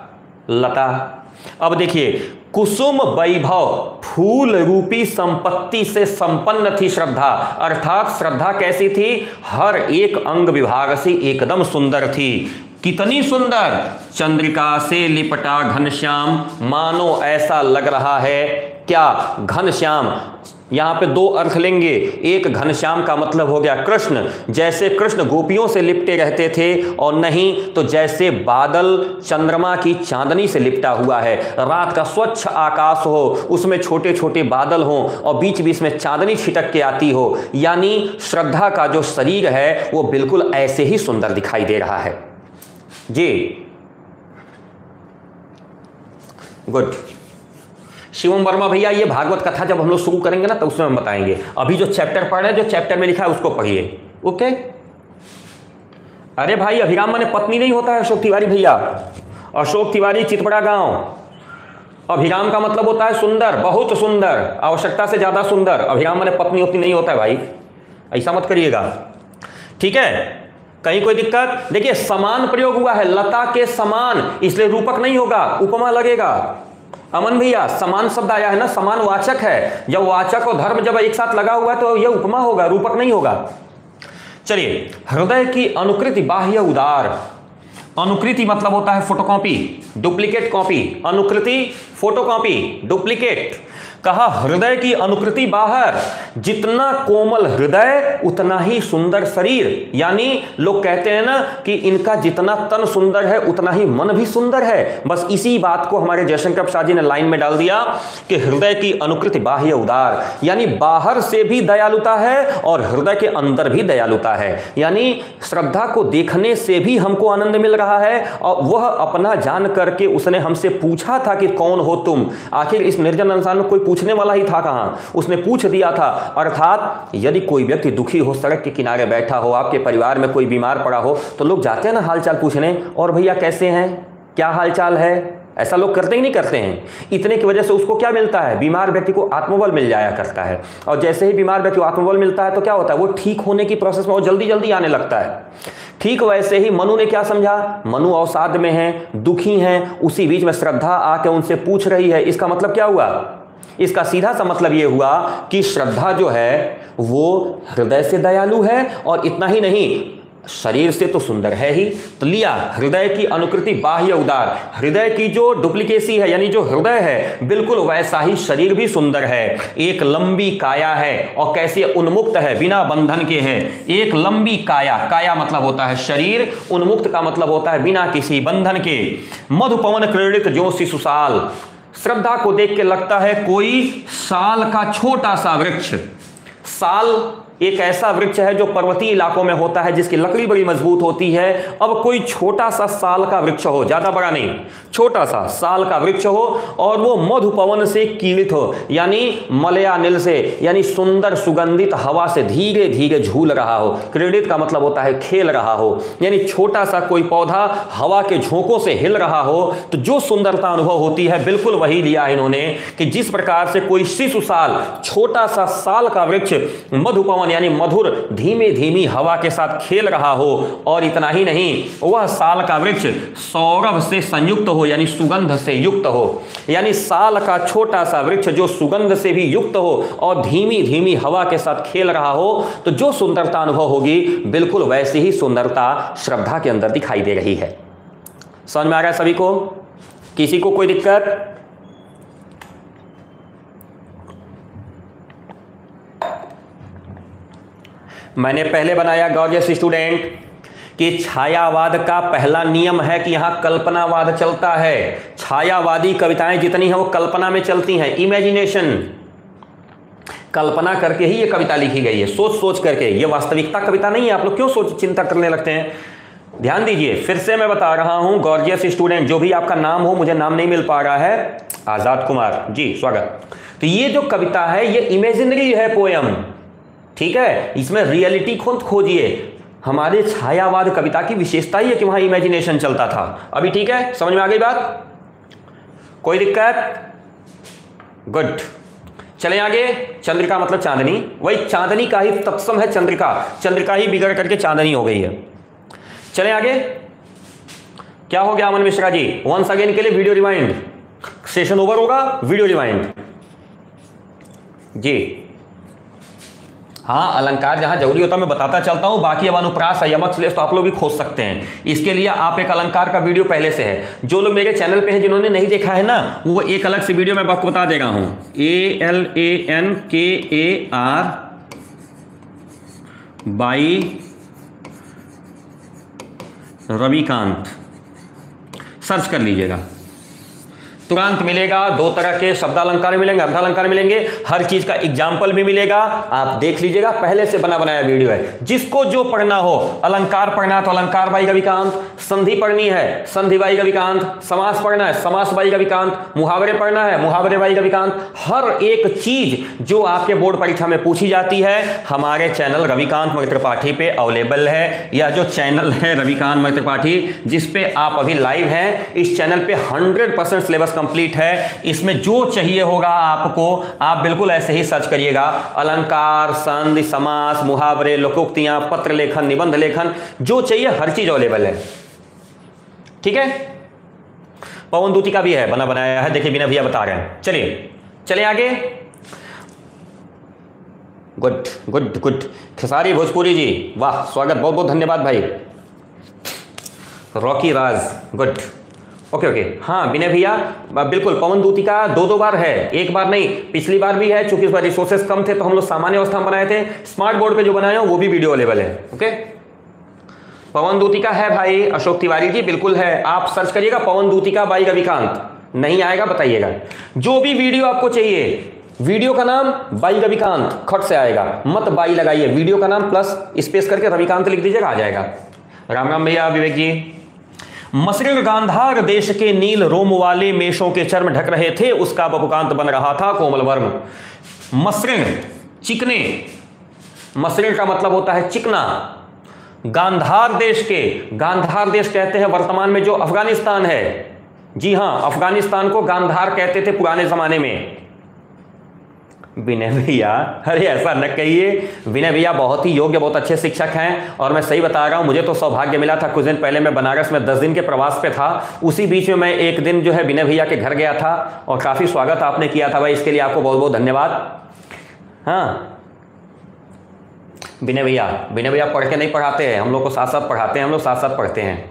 लता। अब देखिए कुसुम वैभव, फूल रूपी संपत्ति से संपन्न थी श्रद्धा। अर्थात श्रद्धा कैसी थी? हर एक अंग विभाग से एकदम सुंदर थी। कितनी सुंदर? चंद्रिका से लिपटा घनश्याम। मानो ऐसा लग रहा है, क्या घनश्याम यहाँ पे दो अर्थ लेंगे। एक घनश्याम का मतलब हो गया कृष्ण। जैसे कृष्ण गोपियों से लिपटे रहते थे और नहीं तो जैसे बादल चंद्रमा की चांदनी से लिपटा हुआ है। रात का स्वच्छ आकाश हो, उसमें छोटे छोटे बादल हो और बीच बीच में चांदनी छिटक के आती हो। यानी श्रद्धा का जो शरीर है, वो बिल्कुल ऐसे ही सुंदर दिखाई दे रहा है। जी। गुड। शिवम वर्मा भैया, ये भागवत कथा जब हम लोग शुरू करेंगे ना तो उसमें हम बताएँगे। अभी जो चैप्टर पढ़ रहे हैं, जो चैप्टर में लिखा है, उसको पढ़िए। ओके अरे भाई, अभिराम माने पत्नी नहीं होता है, अशोक तिवारी भैया। अशोक तिवारी चितपड़ा गाँव। अभिराम का मतलब होता है सुंदर, बहुत सुंदर, आवश्यकता से ज़्यादा सुंदर। अभिराम माने पत्नी होती नहीं होता है भाई। ऐसा मत करिएगा। ठीक है? कहीं कोई दिक्कत? देखिए, समान प्रयोग हुआ है, लता के समान, इसलिए रूपक नहीं होगा, उपमा लगेगा। अमन भैया, समान शब्द आया है ना, समान वाचक है। जब वाचक और धर्म जब एक साथ लगा हुआ है तो यह उपमा होगा, रूपक नहीं होगा। चलिए, हृदय की अनुकृति, बाह्य उदार। अनुकृति मतलब होता है फोटोकॉपी डुप्लीकेट कॉपी अनुकृति फोटोकॉपी डुप्लीकेट कहा, हृदय की अनुकृति बाहर। जितना कोमल हृदय, उतना ही सुंदर शरीर। यानी लोग कहते हैं ना कि इनका जितना तन सुंदर है, उतना ही मन भी सुंदर है। बस इसी बात को हमारे जयशंकर प्रसाद जी ने लाइन में डाल दिया कि हृदय की अनुकृति बाह्य उदार। यानी बाहर से भी दयालुता है और हृदय के अंदर भी दयालुता है। यानी श्रद्धा को देखने से भी हमको आनंद मिल रहा है और वह अपना जान करके उसने हमसे पूछा था कि कौन हो तुम? आखिर इस निर्जन में कोई पूछने वाला ही था कहाँ? उसने पूछ दिया था, अर्थात यदि कोई व्यक्ति दुखी हो, सड़क के किनारे बैठा हो, आपके परिवार में कोई बीमार पड़ा हो तो लोग जाते हैं ना हालचाल पूछने, और भैया कैसे हैं? क्या हालचाल है? ऐसा लोग करते ही नहीं करते हैं। इतने की वजह से उसको क्या मिलता है? बीमार व्यक्ति को आत्मबल मिल जाया करता है। और जैसे ही बीमार व्यक्ति को आत्मबल मिलता है तो क्या होता है? वो ठीक होने की प्रोसेस में वो जल्दी जल्दी आने लगता है। ठीक वैसे ही मनु ने क्या समझा? मनु अवसाद में है, दुखी हैं, उसी बीच में श्रद्धा आके उनसे पूछ रही है। इसका मतलब क्या हुआ? इसका सीधा सा मतलब यह हुआ कि श्रद्धा जो है, वो हृदय से दयालु है और इतना ही नहीं, शरीर से तो सुंदर है ही। तो लिया, हृदय की अनुकृति बाह्य उदार। हृदय की जो डुप्लीकेसी है, यानी जो हृदय है, बिल्कुल वैसा ही शरीर भी सुंदर है। एक लंबी काया है और कैसे उन्मुक्त है बिना बंधन के है। एक लंबी काया काया मतलब होता है शरीर, उन्मुक्त का मतलब होता है बिना किसी बंधन के। मधुपवन क्रीड़ित जो शिशुसाल श्रद्धा को देख के लगता है कोई साल का छोटा सा वृक्ष साल एक ऐसा वृक्ष है जो पर्वतीय इलाकों में होता है, जिसकी लकड़ी बड़ी मज़बूत होती है। अब कोई छोटा सा साल का वृक्ष हो, ज़्यादा बड़ा नहीं, छोटा सा साल का वृक्ष हो और वो मधुपवन से कीड़ित हो, यानी मलयानिल से, यानी सुंदर सुगंधित हवा से धीरे धीरे झूल रहा हो। क्रीडित का मतलब होता है खेल रहा हो, यानी छोटा सा कोई पौधा हवा के झोंकों से हिल रहा हो। तो जो सुंदरता अनुभव होती है, बिल्कुल वही लिया इन्होंने कि जिस प्रकार से कोई शिशु साल, छोटा सा साल का वृक्ष मधुपवन यानी मधुर धीमे धीमी हवा के साथ खेल रहा हो, और इतना ही नहीं, वह साल का वृक्ष सौरभ से संयुक्त हो, यानी सुगंध से युक्त हो। यानी साल का छोटा सा वृक्ष जो सुगंध से भी युक्त हो, और धीमी धीमी हवा के साथ खेल रहा हो तो जो सुंदरता अनुभव होगी, बिल्कुल वैसी ही सुंदरता श्रद्धा के अंदर दिखाई दे रही है। समझ में आ रहा है सभी को? किसी को कोई दिक्कत? मैंने पहले बनाया गॉर्जियस स्टूडेंट कि छायावाद का पहला नियम है कि यहाँ कल्पनावाद चलता है। छायावादी कविताएँ जितनी हैं वो कल्पना में चलती हैं। इमेजिनेशन कल्पना करके ही ये कविता लिखी गई है। सोच सोच करके। ये वास्तविकता कविता नहीं है। आप लोग क्यों सोच, चिंता करने लगते हैं? ध्यान दीजिए, फिर से मैं बता रहा हूँ गॉर्जियस स्टूडेंट जो भी आपका नाम हो, मुझे नाम नहीं मिल पा रहा है। आज़ाद कुमार। जी, स्वागत। तो ये जो कविता है, ये इमेजिनरी है पोयम ठीक है? इसमें रियलिटी खुद खोजिए। हमारे छायावाद कविता की विशेषता ही है कि वहाँ इमेजिनेशन चलता था। अभी ठीक है? समझ में आ गई बात? कोई दिक्कत? गुड चले आगे। चंद्रिका मतलब चांदनी। वही चांदनी का ही तत्सम है चंद्रिका। चंद्रिका ही बिगड़ करके चांदनी हो गई है। चले आगे। क्या हो गया अमन मिश्रा जी? वंस अगेन के लिए वीडियो रिमाइंड सेशन ओवर होगा वीडियो रिमाइंड जी। हाँ अलंकार जहाँ ज़रूरी होता है, मैं बताता चलता हूँ। बाकी अब अनुप्रास यमक श्लेष तो आप लोग भी खोज सकते हैं। इसके लिए आप एक अलंकार का वीडियो पहले से है। जो लोग मेरे चैनल पे हैं, जिन्होंने नहीं देखा है ना, वो एक अलग से वीडियो मैं आपको बता दे रहा हूँ। ए L A N K A R by Ravikant. Search कर लीजिएगा। तुरंत मिलेगा, दो तरह के शब्दालंकार मिलेंगे अर्धालंकार मिलेंगे, हर चीज़ का एग्ज़ाम्पल भी मिलेगा। आप देख लीजिएगा, पहले से बना बनाया वीडियो है। जिसको जो पढ़ना हो, अलंकार पढ़ना तो अलंकार बाई कविकांत संधि पढ़नी है, संधि बाई कविकांत समास पढ़ना है, समास बाई कविकांत मुहावरे पढ़ना है, मुहावरे बाई कविकांत हर एक चीज़ जो आपके बोर्ड परीक्षा में पूछी जाती है, हमारे चैनल रविकांत मग त्रिपाठी पे अवेलेबल है। यह जो चैनल है रविकांत मग त्रिपाठी जिसपे आप अभी लाइव हैं, इस चैनल पे हंड्रेड परसेंट सिलेबस कंप्लीट है। इसमें जो चाहिए होगा आपको, आप बिल्कुल ऐसे ही सर्च करिएगा। अलंकार, संधि, समास, मुहावरे, लोकोक्तियाँ, पत्र लेखन, निबंध लेखन, जो चाहिए हर चीज़ अवेलेबल है। ठीक है? पवन दूती का भी है, बना बनाया है। देखिए बिना भैया बता रहे हैं। चलिए, चले आगे। Good good good. Khesari Bhojpuri ji, वाह, स्वागत बहुत बहुत धन्यवाद भाई। Rocky Raj, good. Okay okay हाँ विनय भैया बिल्कुल, पवन दूती का दो दो बार है। एक बार नहीं, पिछली बार भी है, चूँकि इस बार रिसोर्सेस कम थे तो हम लोग सामान्य अवस्था में बनाए थे। स्मार्ट बोर्ड पे जो बनाए हो, वो भी वीडियो अवेलेबल है ओके पवन दूतिका है भाई, अशोक तिवारी जी, बिल्कुल है। आप सर्च करिएगा, पवन दूतिका बाई रविकांत। नहीं आएगा, बताइएगा। जो भी वीडियो आपको चाहिए वीडियो का नाम बाई रविकांत, खट से आएगा। मत बाई लगाइए वीडियो का नाम प्लस स्पेस करके रविकांत लिख दीजिएगा, आ जाएगा। राम राम भैया, विवेक जी। मसरिल गांधार देश के नील रोम वाले मेषों के चर्म ढक रहे थे, उसका बपुकांत बन रहा था कोमल वर्म। मसरिन चिकने। मसरिन का मतलब होता है चिकना। गांधार देश के, गांधार देश कहते हैं वर्तमान में जो अफ़गानिस्तान है। जी हाँ, अफ़गानिस्तान को गांधार कहते थे पुराने जमाने में। विनय भैया। अरे ऐसा न कहिए। विनय भैया बहुत ही योग्य, बहुत अच्छे शिक्षक हैं। और मैं सही बता रहा हूँ, मुझे तो सौभाग्य मिला था कुछ दिन पहले मैं बनारस में दस दिन के प्रवास पे था। उसी बीच में मैं एक दिन जो है विनय भैया के घर गया था और काफ़ी स्वागत आपने किया था भाई, इसके लिए आपको बहुत बहुत धन्यवाद। हाँ। विनय भैया विनय भैया पढ़ के नहीं पढ़ाते हैं, हम लोग को साथ साथ पढ़ाते हैं, हम लोग साथ साथ पढ़ते हैं।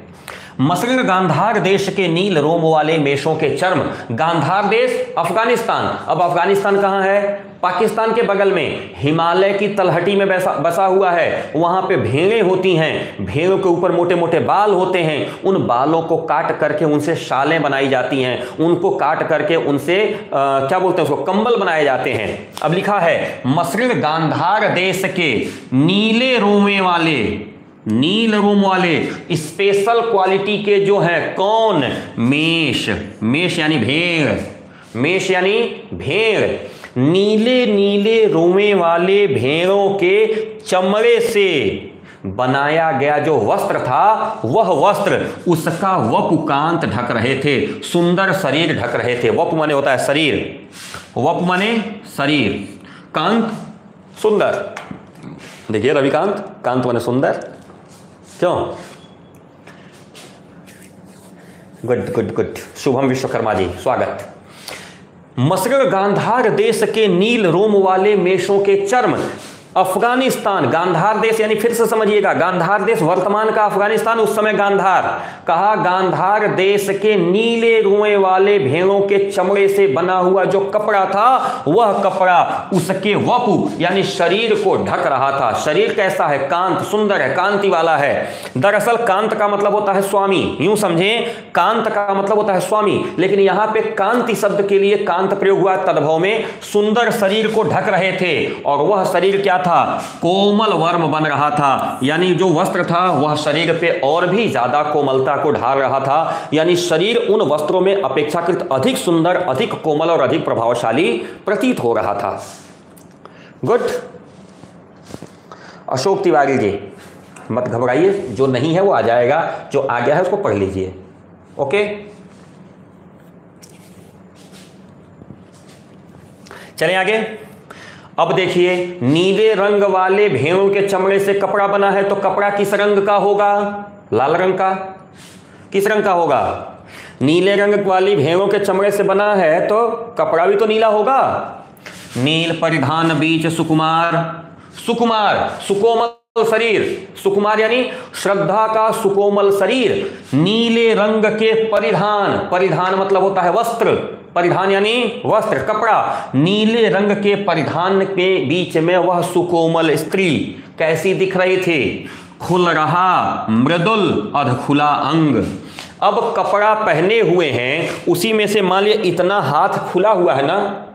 मसलिन गांधार देश के नील रोम वाले मेषों के चर्म। गांधार देश, अफ़गानिस्तान। अब अफ़गानिस्तान कहाँ है? पाकिस्तान के बगल में हिमालय की तलहटी में बसा बसा हुआ है। वहाँ पे भेड़ें होती हैं। भेड़ों के ऊपर मोटे मोटे बाल होते हैं। उन बालों को काट करके उनसे शालें बनाई जाती हैं। उनको काट करके उनसे आ, क्या बोलते हैं उसको? कंबल बनाए जाते हैं। अब लिखा है मसरिन गांधार देश के नीले रोमे वाले नील रूम वाले स्पेशल क्वालिटी के जो है कौन? मेष। मेष यानी भेड़। मेष यानी भेड़। नीले नीले रोमे वाले भेड़ों के चमड़े से बनाया गया जो वस्त्र था, वह वस्त्र उसका वपुकांत ढक रहे थे, सुंदर शरीर ढक रहे थे। वप माने होता है शरीर। वप माने शरीर। कांत सुंदर। देखिए रविकांत, कांत मैंने सुंदर। क्यों? Good good good. Shubham Vishwakarma ji, स्वागत। मसरर गांधार देश के नील रोम वाले मेषों के चर्म अफ़गानिस्तान, गांधार देश, यानी फिर से समझिएगा, गांधार देश वर्तमान का अफ़गानिस्तान, उस समय गांधार। कहा, गांधार देश के नीले रुए वाले भेड़ों के चमड़े से बना हुआ जो कपड़ा था, वह कपड़ा उसके वपु यानी शरीर को ढक रहा था। शरीर कैसा है? कांत, सुंदर है, कांति वाला है। दरअसल कांत का मतलब होता है स्वामी। यूँ समझे, कांत का मतलब होता है स्वामी। लेकिन यहाँ पे कांति शब्द के लिए कांत प्रयोग हुआ तदभव में। सुंदर शरीर को ढक रहे थे, और वह शरीर क्या था, कोमल वर्म बन रहा था। यानी जो वस्त्र था, वह शरीर पे और भी ज़्यादा कोमलता को ढाल रहा था। यानी शरीर उन वस्त्रों में अपेक्षाकृत अधिक सुंदर, अधिक कोमल और अधिक प्रभावशाली प्रतीत हो रहा था। गुड। अशोक तिवारी जी, मत घबराइए, जो नहीं है वो आ जाएगा, जो आ गया है उसको पढ़ लीजिए। ओके? चलें आगे। अब देखिए, नीले रंग वाले भेड़ों के चमड़े से कपड़ा बना है तो कपड़ा किस रंग का होगा? लाल रंग का। किस रंग का होगा? नीले रंग वाली भेड़ों के चमड़े से बना है तो कपड़ा भी तो नीला होगा। नील परिधान बीच सुकुमार। सुकुमार, सुकोमल शरीर, सुकुमार यानी श्रद्धा का सुकोमल शरीर, नीले रंग के परिधान परिधान मतलब होता है वस्त्र, परिधान यानी वस्त्र, कपड़ा, नीले रंग के परिधान के बीच में वह सुकोमल स्त्री कैसी दिख रही थी? खुल रहा, मृदुल अध खुला अंग। अब कपड़ा पहने हुए हैं, उसी में से मान लिया इतना हाथ खुला हुआ है ना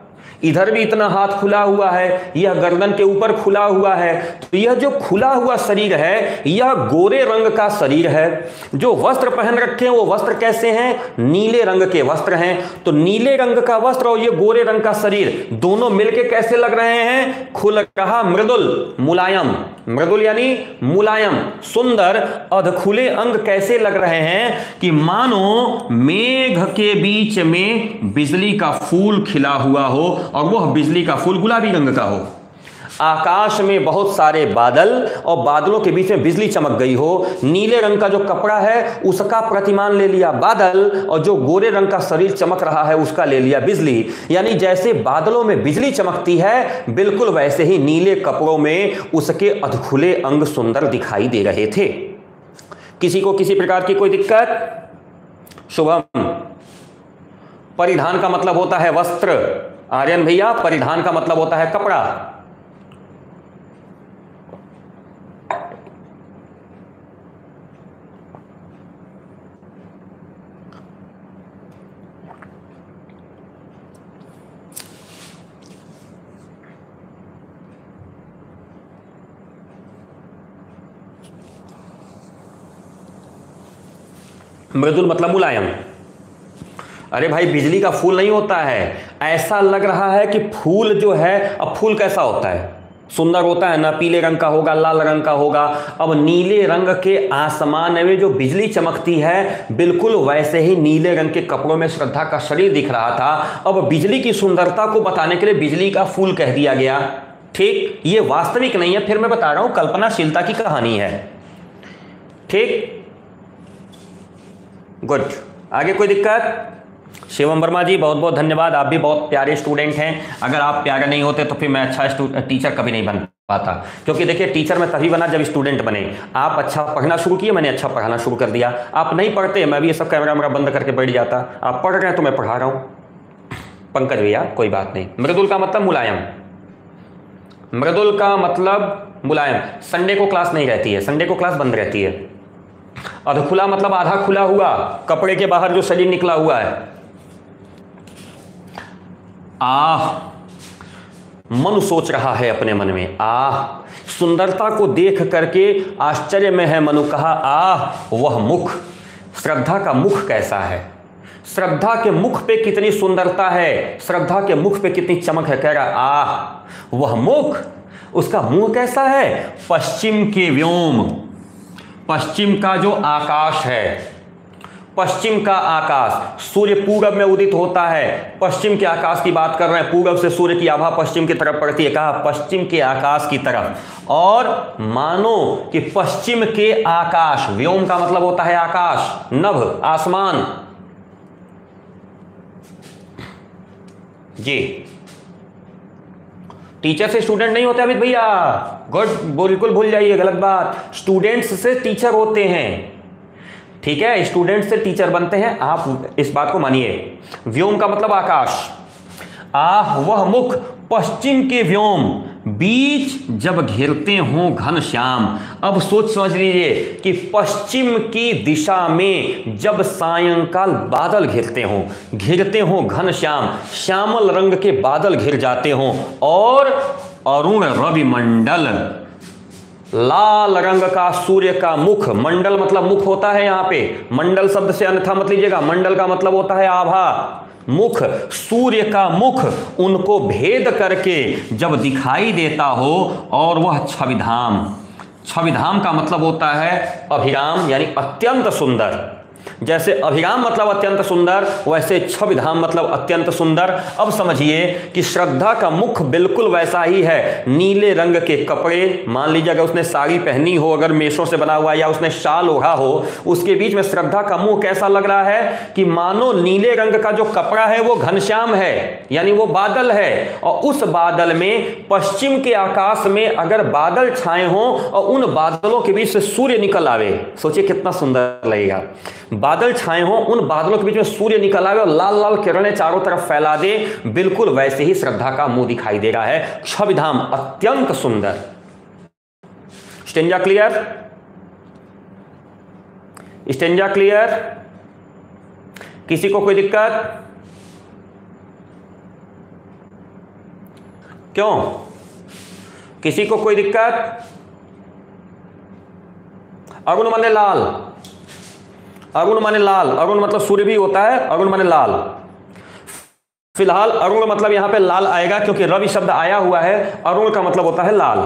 इधर भी इतना हाथ खुला हुआ है, यह गर्दन के ऊपर खुला हुआ है तो यह जो खुला हुआ शरीर है, यह गोरे रंग का शरीर है। जो वस्त्र पहन रखे हैं, वो वस्त्र कैसे हैं? नीले रंग के वस्त्र हैं। तो नीले रंग का वस्त्र और ये गोरे रंग का शरीर, दोनों मिलके कैसे लग रहे हैं? खुल रहा मृदुल, मुलायम। मृदुल यानी मुलायम, सुंदर, अधखुले अंग कैसे लग रहे हैं कि मानो मेघ के बीच में बिजली का फूल खिला हुआ हो और वह बिजली का फूल गुलाबी रंग का हो। आकाश में बहुत सारे बादल और बादलों के बीच में बिजली चमक गई हो। नीले रंग का जो कपड़ा है, उसका प्रतिमान ले लिया बादल और जो गोरे रंग का शरीर चमक रहा है, उसका ले लिया बिजली। यानी जैसे बादलों में बिजली चमकती है, बिल्कुल वैसे ही नीले कपड़ों में उसके अधखुले अंग सुंदर दिखाई दे रहे थे। किसी को किसी प्रकार की कोई दिक्कत? शुभम। परिधान का मतलब होता है वस्त्र। आर्यन भैया परिधान का मतलब होता है कपड़ा। मृदुल मतलब मुलायम। अरे भाई, बिजली का फूल नहीं होता है। ऐसा लग रहा है कि फूल जो है, अब फूल कैसा होता है? सुंदर होता है ना, पीले रंग का होगा, लाल रंग का होगा। अब नीले रंग के आसमान में जो बिजली चमकती है, बिल्कुल वैसे ही नीले रंग के कपड़ों में श्रद्धा का शरीर दिख रहा था। अब बिजली की सुंदरता को बताने के लिए बिजली का फूल कह दिया गया। ठीक, ये वास्तविक नहीं है, फिर मैं बता रहा हूँ, कल्पनाशीलता की कहानी है। ठीक? गुड। आगे कोई दिक्कत? शिवम वर्मा जी बहुत बहुत धन्यवाद। आप भी बहुत प्यारे स्टूडेंट हैं। अगर आप प्यारे नहीं होते तो फिर मैं अच्छा टीचर कभी नहीं बन पाता। क्योंकि देखिए टीचर मैं तभी बना जब स्टूडेंट बने। आप अच्छा पढ़ना शुरू किए, मैंने अच्छा पढ़ाना शुरू कर दिया। आप नहीं पढ़ते, मैं भी ये सब कैमरा वैमरा बंद करके बैठ जाता। आप पढ़ रहे हैं तो मैं पढ़ा रहा हूँ। पंकज भैया, कोई बात नहीं। मृदुल का मतलब मुलायम। मृदुल का मतलब मुलायम। संडे को क्लास नहीं रहती है। संडे को क्लास बंद रहती है। अधखुला मतलब आधा खुला हुआ। कपड़े के बाहर जो शरीर निकला हुआ है। आह, मन सोच रहा है अपने मन में, आह, सुंदरता को देख करके आश्चर्य में है मनु कहा, आह, वह मुख, श्रद्धा का मुख कैसा है? श्रद्धा के मुख पे कितनी सुंदरता है, श्रद्धा के मुख पे कितनी चमक है, कह रहा, आह, वह मुख, उसका मुँह कैसा है? पश्चिम के व्योम, पश्चिम का जो आकाश है पश्चिम का आकाश। सूर्य पूरब में उदित होता है। पश्चिम के आकाश की बात कर रहे हैं। पूरब से सूर्य की आभा पश्चिम की तरफ़ पड़ती है। कहा, पश्चिम के आकाश की तरफ़। और मानो कि पश्चिम के आकाश, व्योम का मतलब होता है आकाश, नभ, आसमान। जी। टीचर से स्टूडेंट नहीं होते अमित भैया। गुड, बिल्कुल भूल जाइए, गलत बात। स्टूडेंट्स से टीचर होते हैं। ठीक है स्टूडेंट से टीचर बनते हैं, आप इस बात को मानिए। व्योम का मतलब आकाश। आह, वह मुख, पश्चिम के व्योम। बीच जब घेरते हो घन श्याम। अब सोच समझ लीजिए कि पश्चिम की दिशा में जब सायंकाल बादल घेरते हो घेरते हो घन श्याम, श्यामल रंग के बादल घिर जाते हो, और अरुण रवि मंडल लाल रंग का सूर्य का मुख, मंडल मतलब मुख होता है यहाँ पे। मंडल शब्द से अन्यथा मत लीजिएगा, मंडल का मतलब होता है आभा। मुख, सूर्य का मुख, उनको भेद करके जब दिखाई देता हो, और वह छविधाम। छविधाम का मतलब होता है अभिराम, यानी अत्यंत सुंदर। जैसे अभिराम मतलब अत्यंत सुंदर, वैसे छविधाम मतलब अत्यंत सुंदर। अब समझिए कि श्रद्धा का मुख बिल्कुल वैसा ही है। नीले रंग के कपड़े, मान लीजिए अगर उसने साड़ी पहनी हो, अगर मेषों से बना हुआ या उसने शाल ओढ़ा हो, उसके बीच में श्रद्धा का मुँह कैसा लग रहा है कि मानो नीले रंग का जो कपड़ा है वो घनश्याम है, यानी वो बादल है। और उस बादल में, पश्चिम के आकाश में अगर बादल छाए हों और उन बादलों के बीच से सूर्य निकल आवे, सोचिए कितना सुंदर लगेगा। बादल छाए हों, उन बादलों के बीच में सूर्य निकल आवे और लाल लाल किरणें चारों तरफ़ फैला दे। बिल्कुल वैसे ही श्रद्धा का मुँह दिखाई दे रहा है। छविधाम अत्यंत सुंदर। Stanza clear? Stanza clear? किसी को कोई दिक्कत? क्यों? किसी को कोई दिक्कत? अरुण माने लाल। अरुण माने लाल। अरुण मतलब सूर्य भी होता है, अरुण माने लाल। फ़िलहाल अरुण मतलब यहाँ पे लाल आएगा क्योंकि रवि शब्द आया हुआ है, अरुण का मतलब होता है लाल।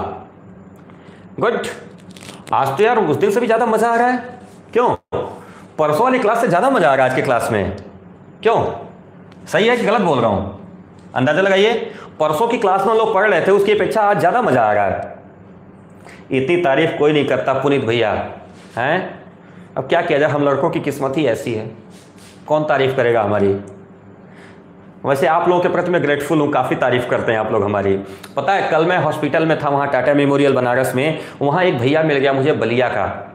गुड आज तो यार उस दिन से भी ज़्यादा मज़ा आ रहा है। क्यों? परसों वाली क्लास से ज़्यादा मज़ा आ रहा है आज की क्लास में। क्यों? सही है कि गलत बोल रहा हूँ? अंदाज़ा लगाइए। परसों की क्लास में लोग पढ़ रहे थे, उसकी अपेक्षा आज ज़्यादा मज़ा आ रहा है। इतनी तारीफ़ कोई नहीं करता, पुनीत भैया। हैं? अब क्या किया जाए? हम लड़कों की किस्मत ही ऐसी है। कौन तारीफ़ करेगा हमारी? वैसे आप लोगों के प्रति मैं ग्रेटफुल हूँ, काफ़ी तारीफ़ करते हैं आप लोग हमारी। पता है, कल मैं हॉस्पिटल में था, वहाँ टाटा मेमोरियल बनारस में, वहाँ एक भैया मिल गया मुझे बलिया का।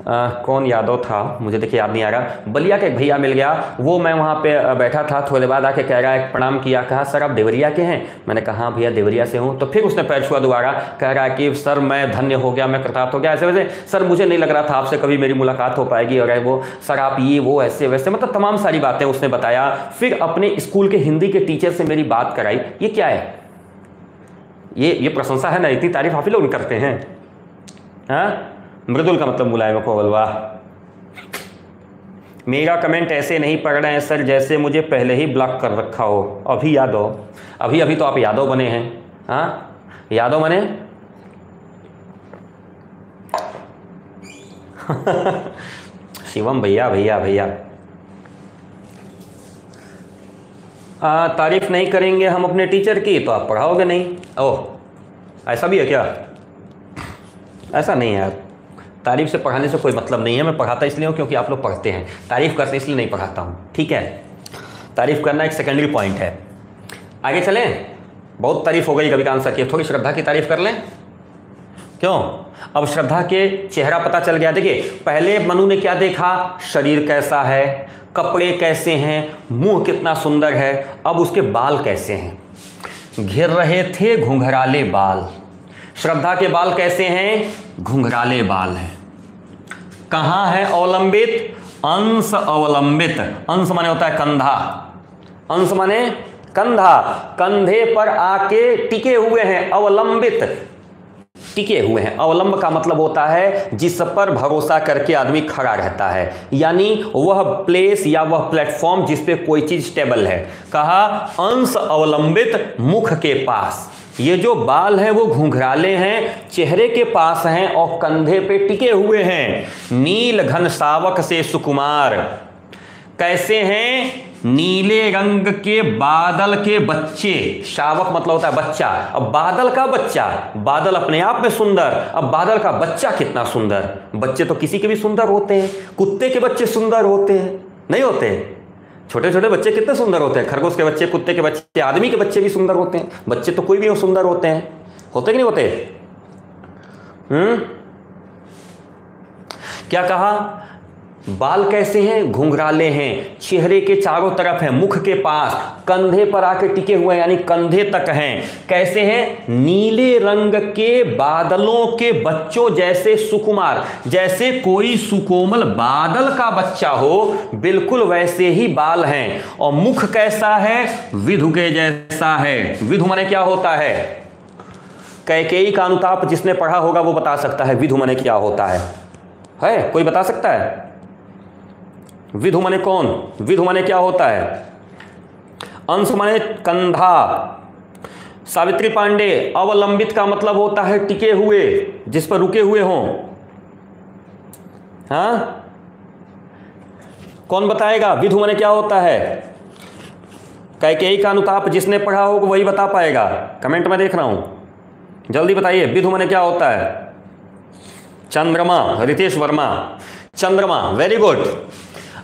आ, कौन यादव था? मुझे देखिए याद नहीं आ रहा। बलिया का एक भैया मिल गया। वो मैं वहाँ पे बैठा था। थोड़े बाद आके कह रहा है प्रणाम किया। कहा सर आप देवरिया के हैं? मैंने कहा हाँ भैया देवरिया से हूँ। तो फिर उसने पैर छुआ दोबारा। कह रहा है कि सर मैं धन्य हो गया मैं कृतार्थ हो गया। ऐसे वैसे सर मुझे नहीं लग रहा था आपसे कभी मेरी मुलाकात हो पाएगी। और वो सर आप ये वो ऐसे वैसे। मतलब तमाम सारी बातें उसने बताया। फिर अपने स्कूल के हिंदी के टीचर से मेरी बात कराई। ये क्या है? ये ये प्रशंसा है ना? इतनी तारीफ़ आप ही लोग करते हैं। हाँ? मृदुल का मतलब मुलायम कोवल वाह। मेरा कमेंट ऐसे नहीं पढ़ रहे हैं, सर, जैसे मुझे पहले ही ब्लॉक कर रखा हो। अभी यादव अभी अभी तो आप यादव बने हैं। हाँ? यादव बने? [laughs] शिवम भैया भैया भैया। तारीफ़ नहीं करेंगे हम अपने टीचर की तो आप पढ़ाओगे नहीं? ओह, ऐसा भी है क्या? ऐसा नहीं है तारीफ़ से पढ़ाने से कोई मतलब नहीं है, मैं पढ़ाता इसलिए हूँ क्योंकि आप लोग पढ़ते हैं। तारीफ़ करते इसलिए नहीं पढ़ाता हूँ, ठीक है? तारीफ़ करना एक सेकेंडरी पॉइंट है। आगे चलें? बहुत तारीफ़ हो गई कभी का आंसर की। थोड़ी श्रद्धा की तारीफ़ कर लें। क्यों? अब श्रद्धा के चेहरा पता चल गया। देखिए, पहले मनु ने क्या देखा? शरीर कैसा है? कपड़े कैसे हैं? मुँह कितना सुंदर है? अब उसके बाल कैसे हैं? घिर रहे थे घुंघराले बाल। श्रद्धा के बाल कैसे हैं? घुंघराले बाल हैं। कहाँ है अवलंबित? अंश अवलंबित। अंश माने होता है कंधा। अंश माने कंधा। कंधे पर आके टिके हुए हैं, अवलंबित। टिके हुए हैं। अवलंब का मतलब होता है जिस पर भरोसा करके आदमी खड़ा रहता है। यानी वह प्लेस या वह प्लेटफॉर्म जिस पे कोई चीज़ स्टेबल है। कहा, अंश अवलंबित मुख के पास। ये जो बाल हैं, वो घुंघराले हैं, चेहरे के पास हैं और कंधे पे टिके हुए हैं। नील घन सावक से सुकुमार। कैसे हैं? नीले रंग के बादल के बच्चे। शावक मतलब होता है बच्चा। अब बादल का बच्चा। बादल अपने आप में सुंदर। अब बादल का बच्चा कितना सुंदर। बच्चे तो किसी के भी सुंदर होते हैं। कुत्ते के बच्चे सुंदर होते हैं। नहीं होते? छोटे छोटे बच्चे कितने सुंदर होते हैं? खरगोश के बच्चे, कुत्ते के बच्चे, आदमी के बच्चे भी सुंदर होते हैं। बच्चे तो कोई भी सुंदर होते हैं। होते कि नहीं होते? हम्म? क्या कहा? बाल कैसे हैं? घुंघराले हैं। चेहरे के चारों तरफ़ हैं, मुख के पास। कंधे पर आके टिके हुए यानी कंधे तक हैं। कैसे हैं? नीले रंग के बादलों के बच्चों जैसे सुकुमार। जैसे कोई सुकोमल बादल का बच्चा हो, बिल्कुल वैसे ही बाल हैं। और मुख कैसा है? विधु के जैसा है। विधु माने क्या होता है? कैकेयी का अनुताप जिसने पढ़ा होगा, वो बता सकता है, विधु माने क्या होता है। है? कोई बता सकता है? विधु माने कौन? विधु माने क्या होता है? अंश माने कंधा। सावित्री पांडे, अवलंबित का मतलब होता है टिके हुए, जिस पर रुके हुए हों। हाँ? कौन बताएगा? विधु माने क्या होता है? कैकेयी का अनुताप जिसने पढ़ा हो वही बता पाएगा। कमेंट में देख रहा हूँ। जल्दी बताइए, विधु माने क्या होता है? चंद्रमा, रितेश वर्मा। चंद्रमा वेरी गुड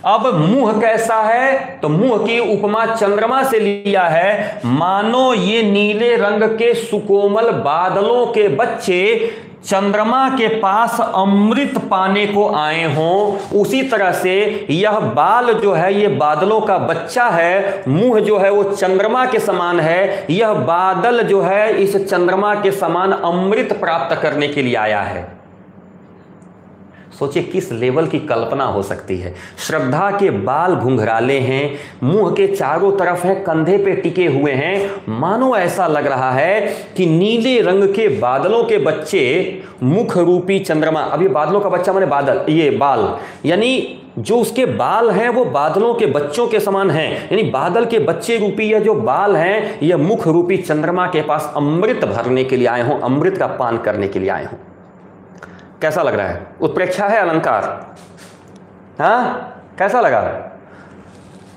अब मुँह कैसा है? तो मुँह की उपमा चंद्रमा से लिया है। मानो ये नीले रंग के सुकोमल बादलों के बच्चे चंद्रमा के पास अमृत पाने को आए हों। उसी तरह से यह बाल जो है, ये बादलों का बच्चा है। मुँह जो है, वो चंद्रमा के समान है। यह बादल जो है, इस चंद्रमा के समान अमृत प्राप्त करने के लिए आया है। सोचिए किस लेवल की कल्पना हो सकती है। श्रद्धा के बाल घुंघराले हैं, मुँह के चारों तरफ़ है, कंधे पे टिके हुए हैं। मानो ऐसा लग रहा है कि नीले रंग के बादलों के बच्चे मुख रूपी चंद्रमा अभी बादलों का बच्चा माने बादल, ये बाल, यानी जो उसके बाल हैं वो बादलों के बच्चों के समान हैं। यानी बादल के बच्चे रूपी यह जो बाल हैं यह मुख रूपी चंद्रमा के पास अमृत भरने के लिए आए हों, अमृत का पान करने के लिए आए हों। कैसा लग रहा है? उत्प्रेक्षा है, अलंकार? हाँ? कैसा लगा?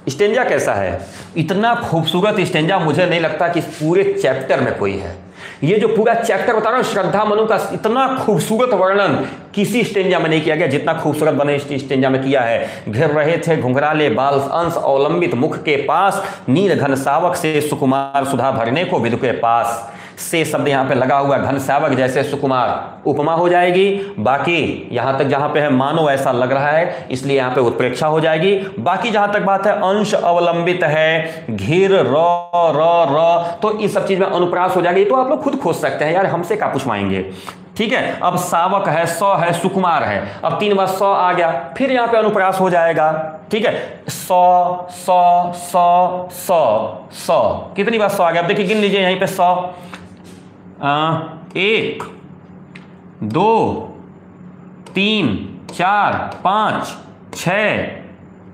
स्टेंजा कैसा है? इतना खूबसूरत स्टेंजा मुझे नहीं लगता कि पूरे चैप्टर में कोई है। ये जो पूरा चैप्टर बता रहा हूँ, श्रद्धा मनु का इतना खूबसूरत वर्णन किसी स्टेंजा में नहीं किया गया, जितना खूबसूरत बने स्टेंजा में किया है। घिर रहे थे घुंघराले बाल अंश अवलंबित मुख के पास नील घन सावक से सुकुमार सुधा भरने को विदु के पास। से शब्द यहाँ पे लगा हुआ घन सावक जैसे सुकुमार। उपमा हो जाएगी। बाकी यहाँ तक जहाँ पे है, मानो ऐसा लग रहा है, इसलिए यहाँ पे उत्प्रेक्षा हो जाएगी। बाकी जहाँ तक बात है, अंश अवलंबित है। घिर, र तो इस सब चीज़ में अनुप्रास हो जाएगी। तो आप लोग खुद खोज सकते हैं यार, हमसे क्या पूछवाएँगे? ठीक है? अब सावक है, सौ है, सुकुमार है। अब तीन बार सौ आ गया, फिर यहाँ पे अनुप्रास हो जाएगा। ठीक है? सौ सौ सौ सौ सौ। कितनी बार सौ आ गया? अब देखिए, गिन लीजिए, यहीं पे सौ। एक, दो, तीन, चार, पाँच, छ,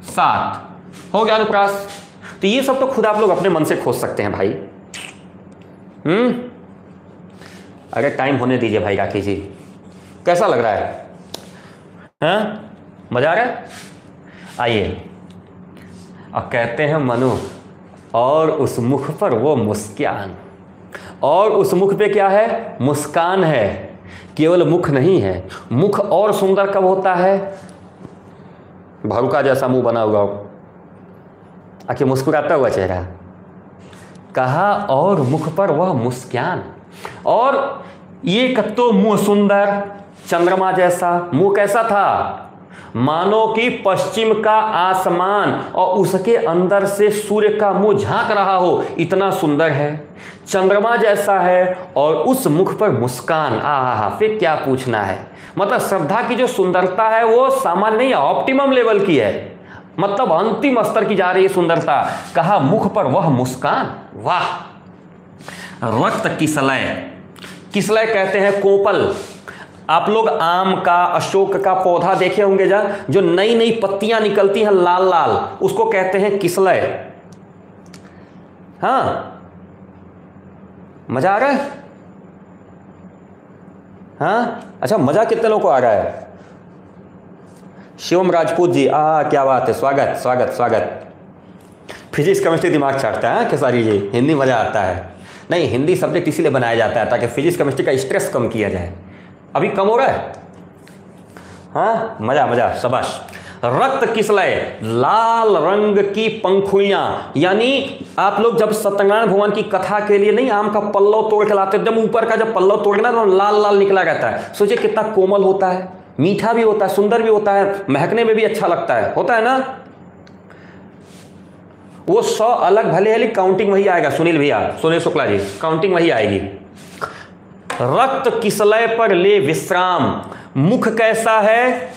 सात। हो गया अनुप्रास तो ये सब तो खुद आप लोग अपने मन से खोज सकते हैं भाई। हम्म? अगर टाइम होने दीजिए भाई राखी जी। कैसा लग रहा है? हाँ? मज़ा आ रहा है? आइए। अब कहते हैं मनु, और उस मुख पर वो मुस्कान और उस मुख पे क्या है? मुस्कान है। केवल मुख नहीं है। मुख और सुंदर कब होता है? भारुका जैसा मुँह बना हुआ आखिर मुस्कुराता हुआ चेहरा। कहा और मुख पर वह मुस्कान। और ये कत्तो मुँह सुंदर, चंद्रमा जैसा, मुँह कैसा था? मानो कि पश्चिम का आसमान और उसके अंदर से सूर्य का मुँह झाँक रहा हो, इतना सुंदर है। चंद्रमा जैसा है और उस मुख पर मुस्कान। आ फिर क्या पूछना है? मतलब श्रद्धा की जो सुंदरता है, वो सामान्य नहीं ऑप्टिमम लेवल की है। मतलब अंतिम स्तर की जा रही है सुंदरता। कहा, मुख पर वह मुस्कान? वाह। रक्त किसलय? किसलय कहते हैं? कोपल। आप लोग आम का, अशोक का पौधा देखे होंगे जा, जो नई नई पत्तियाँ निकलती हैं लाल लाल उसको कहते हैं किसलय। हाँ। मज़ा आ रहा है? हाँ? अच्छा मज़ा कितने लोगों को आ रहा है? शिवम राजपूत जी, आ, क्या बात है, स्वागत स्वागत स्वागत। फिजिक्स केमिस्ट्री दिमाग चाटता है खेसारी जी, हिंदी मज़ा आता है। नहीं, हिंदी सब्जेक्ट इसीलिए बनाया जाता है ताकि फिजिक्स केमिस्ट्री का स्ट्रेस कम किया जाए। अभी कम हो रहा है? हाँ? मज़ा मज़ा, शबाश। रक्त किसलय लाल रंग की पंखुड़ियाँ। यानी आप लोग जब सत्यनारायण भगवान की कथा के लिए नहीं, आम का पल्लव तोड़ के लाते जब ऊपर का जब पल्लव तोड़ना तो लाल लाल निकला रहता है। सोचिए कितना कोमल होता है। मीठा भी होता है, सुंदर भी होता है, महकने में भी अच्छा लगता है। होता है ना? वो सौ अलग भले है काउंटिंग वही आएगा, सुनील भैया, सुनील शुक्ला जी काउंटिंग वही आएगी। रक्त किसलय पर ले विश्राम? मुख कैसा है?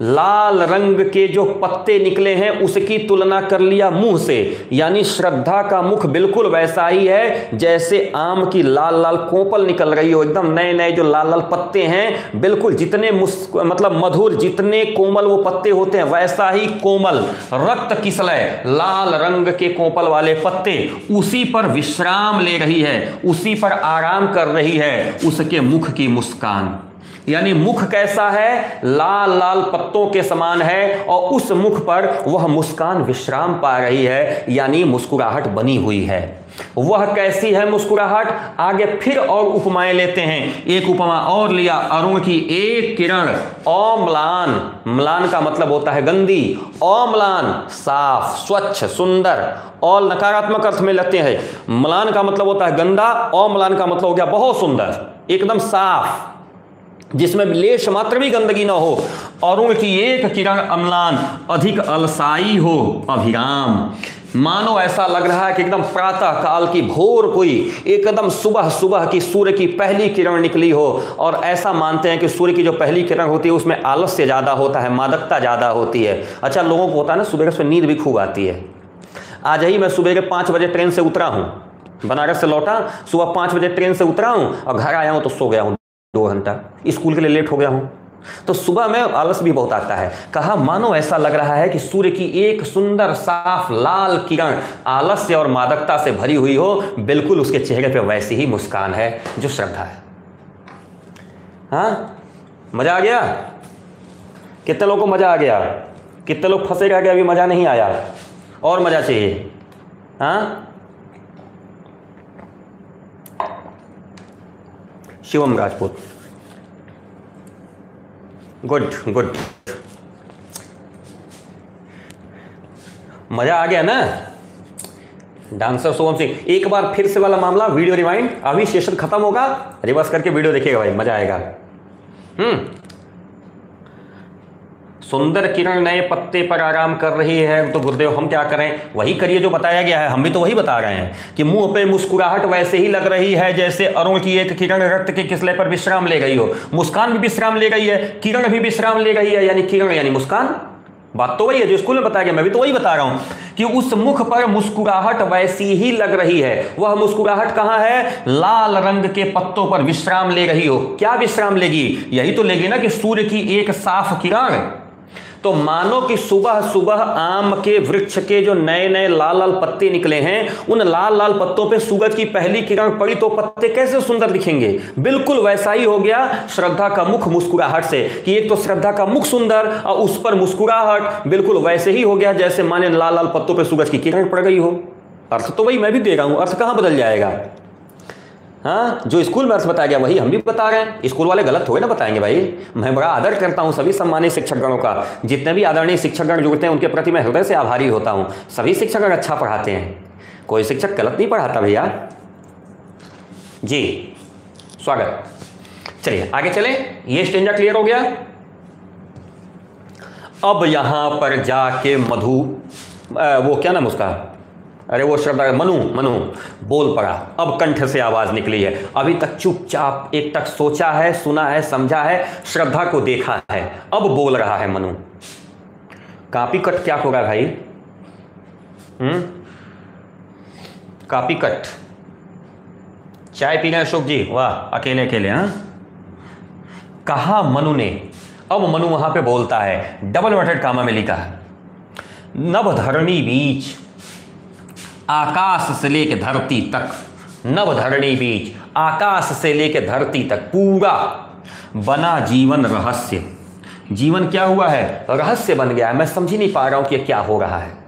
लाल रंग के जो पत्ते निकले हैं, उसकी तुलना कर लिया मुँह से। यानी श्रद्धा का मुख बिल्कुल वैसा ही है, जैसे आम की लाल लाल कोपल निकल रही हो। एकदम नए नए जो लाल लाल पत्ते हैं, बिल्कुल जितने मतलब मधुर, जितने कोमल वो पत्ते होते हैं, वैसा ही कोमल रक्त किसलय लाल रंग के कोपल वाले पत्ते, उसी पर विश्राम ले रही है, उसी पर आराम कर रही है, उसके मुख की मुस्कान। यानी मुख कैसा है? लाल लाल पत्तों के समान है और उस मुख पर वह मुस्कान विश्राम पा रही है, यानी मुस्कुराहट बनी हुई है। वह कैसी है मुस्कुराहट? आगे फिर और उपमाएँ लेते हैं। एक उपमा और लिया, अरुण की एक किरण। ओमलान म्लान का मतलब होता है गंदी। ओमलान साफ़, स्वच्छ, सुंदर। और नकारात्मक अर्थ में लेते हैं। मलान का मतलब होता है गंदा ओमलान का मतलब हो गया बहुत सुंदर। एकदम साफ़। जिसमें लेश मात्र भी गंदगी ना हो अरुण की एक किरण अम्लान अधिक अलसाई हो, अभिराम। मानो ऐसा लग रहा है कि एकदम प्रातः काल की भोर कोई एकदम सुबह सुबह की सूर्य की पहली किरण निकली हो, और ऐसा मानते हैं कि सूर्य की जो पहली किरण होती है, उसमें आलस्य ज़्यादा होता है, मादकता ज़्यादा होती है। अच्छा लोगों को होता है ना, सुबह से नींद भी खूब आती है। आज ही मैं सुबह के पाँच बजे ट्रेन से उतरा हूँ। बनारस से लौटा, सुबह पाँच बजे ट्रेन से उतरा हूँ, और घर आया हूँ तो सो गया हूँ। दो घंटा। स्कूल के लिए लेट हो गया हूँ। तो सुबह में आलस भी बहुत आता है। कहा, मानो ऐसा लग रहा है कि सूर्य की एक सुंदर, साफ़, लाल किरण आलस्य और मादकता से भरी हुई हो। बिल्कुल उसके चेहरे पे वैसी ही मुस्कान है, जो श्रद्धा है। हाँ? मज़ा आ गया? कितने लोगों को मज़ा आ गया? कितने लोग फंसे रह गए? अभी मज़ा नहीं आया। और मज़ा चाहिए। हाँ? शिवम राजपूत? गुड गुड मज़ा आ गया ना? डांसर सोम सिंह, एक बार फिर से वाला मामला, वीडियो रिवाइंड अभी सेशन खत्म होगा रिवर्स करके वीडियो देखिएगा भाई, मज़ा आएगा। हम्म सुंदर किरण नए पत्ते पर आराम कर रही है। तो गुरुदेव, हम क्या करें? वही करिए जो बताया गया है। हम भी तो वही बता रहे हैं कि मुँह पे मुस्कुराहट वैसे ही लग रही है, जैसे अरुण की एक किरण रक्त के किसले पर विश्राम ले गई हो। मुस्कान भी विश्राम ले गई है, किरण भी विश्राम ले गई है। यानी किरण, यानी मुस्कान? बात तो वही है जो स्कूल में बताया गया। मैं भी तो वही बता रहा हूँ कि उस मुख पर मुस्कुराहट वैसी ही लग रही है। वह मुस्कुराहट कहाँ है? लाल रंग के पत्तों पर विश्राम ले रही हो। क्या विश्राम लेगी? यही तो लेगी ना कि सूर्य की एक साफ़ किरण। तो मानो कि सुबह सुबह आम के वृक्ष के जो नए नए लाल लाल पत्ते निकले हैं, उन लाल लाल पत्तों पे सूरज की पहली किरण पड़ी तो पत्ते कैसे सुंदर दिखेंगे? बिल्कुल वैसा ही हो गया श्रद्धा का मुख मुस्कुराहट से कि एक तो श्रद्धा का मुख सुंदर और उस पर मुस्कुराहट बिल्कुल वैसे ही हो गया जैसे माने लाल लाल पत्तों पर सूरज की किरण पड़ गई हो। अर्थ तो वही मैं भी दे रहा हूँ, अर्थ कहाँ बदल जाएगा? हाँ जो स्कूल में अर्थ बताया गया वही हम भी बता रहे हैं। स्कूल वाले गलत थोड़े ना बताएँगे भाई। मैं बड़ा आदर करता हूँ सभी सम्मानित शिक्षकगणों का। जितने भी आदरणीय शिक्षकगण जुड़ते हैं उनके प्रति मैं हृदय से आभारी होता हूँ। सभी शिक्षकगण अच्छा पढ़ाते हैं। कोई शिक्षक गलत नहीं पढ़ाता भैया। जी स्वागत। चलिए आगे चले। ये स्टेंजा क्लियर हो गया। अब यहाँ पर जाके मधु आ, वो क्या नाम उसका? अरे वो श्रद्धा, मनु मनु, बोल पड़ा। अब कंठ से आवाज़ निकली है। अभी तक चुपचाप एक तक सोचा है, सुना है, समझा है, श्रद्धा को देखा है। अब बोल रहा है मनु। कापी कट क्या होगा भाई? हम्म? Copy cut. चाय पी रहे अशोक जी? वाह, अकेले अकेले हाँ? कहा मनु ने? अब मनु वहाँ पे बोलता है, डबल वेटेड कामा में लिखा है। नवधरणी बीच आकाश से लेकर धरती तक, नवधरणी बीच, आकाश से लेकर धरती तक पूरा बना जीवन रहस्य। जीवन क्या हुआ है? रहस्य बन गया है। मैं समझ ही नहीं पा रहा हूँ कि क्या हो रहा है।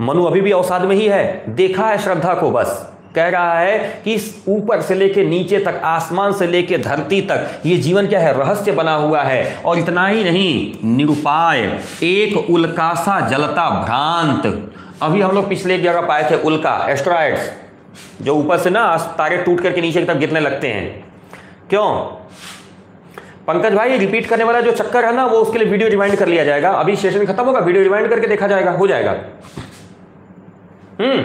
मनु अभी भी अवसाद में ही है। देखा है श्रद्धा को बस। कह रहा है कि ऊपर से लेके नीचे तक, आसमान से लेके धरती तक, ये जीवन क्या है? रहस्य बना हुआ है। और इतना ही नहीं, निरुपाय, एक उल्कासा जलता भ्रांत अभी हम लोग पिछले एक जगह पाए थे उल्का एस्ट्रॉइड्स जो ऊपर से ना तारे टूट करके नीचे की तरफ़ गिरने लगते हैं। क्यों? पंकज भाई रिपीट करने वाला जो चक्कर है ना, वो उसके लिए वीडियो रिमाइंड कर लिया जाएगा। अभी सेशन खत्म होगा वीडियो रिमाइंड करके देखा जाएगा, हो जाएगा। हम्म।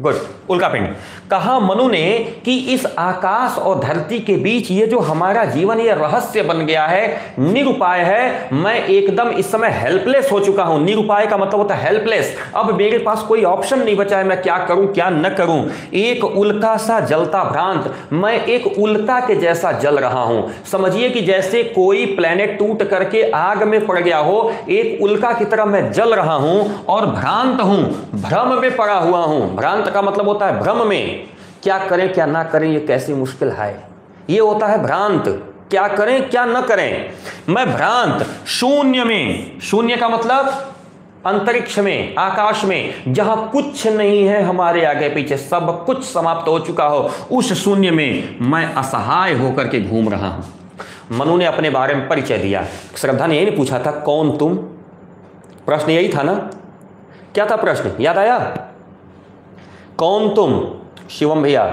गुड उल्कापिंड कहा मनु ने कि इस आकाश और धरती के बीच ये जो हमारा जीवन, ये रहस्य बन गया है, निरुपाय है। मैं एकदम इस समय हेल्पलेस हो चुका हूँ। निरुपाय का मतलब होता है हेल्पलेस अब मेरे पास कोई ऑप्शन नहीं बचा है। मैं क्या करूँ, क्या न करूँ? एक उल्का सा जलता भ्रांत। मैं एक उल्का के जैसा जल रहा हूँ। समझिए कि जैसे कोई प्लेनेट टूट करके आग में पड़ गया हो, एक उल्का की तरह मैं जल रहा हूँ और भ्रांत हूँ। भ्रम में पड़ा हुआ हूँ। भ्रांत का मतलब होता है भ्रम में। क्या करें, क्या ना करें, ये कैसी मुश्किल है? ये होता है भ्रांत। क्या करें, क्या न करें? मैं भ्रांत। शून्य में। शून्य का मतलब अंतरिक्ष में, आकाश में। जहाँ कुछ नहीं है, हमारे आगे पीछे सब कुछ समाप्त हो चुका हो। उस शून्य में मैं असहाय होकर के घूम रहा हूँ। मनु ने अपने बारे में परिचय दिया। श्रद्धा ने यही नहीं पूछा था, कौन तुम? प्रश्न यही था ना? क्या था प्रश्न? याद आया? कौन तुम? शिवम भैया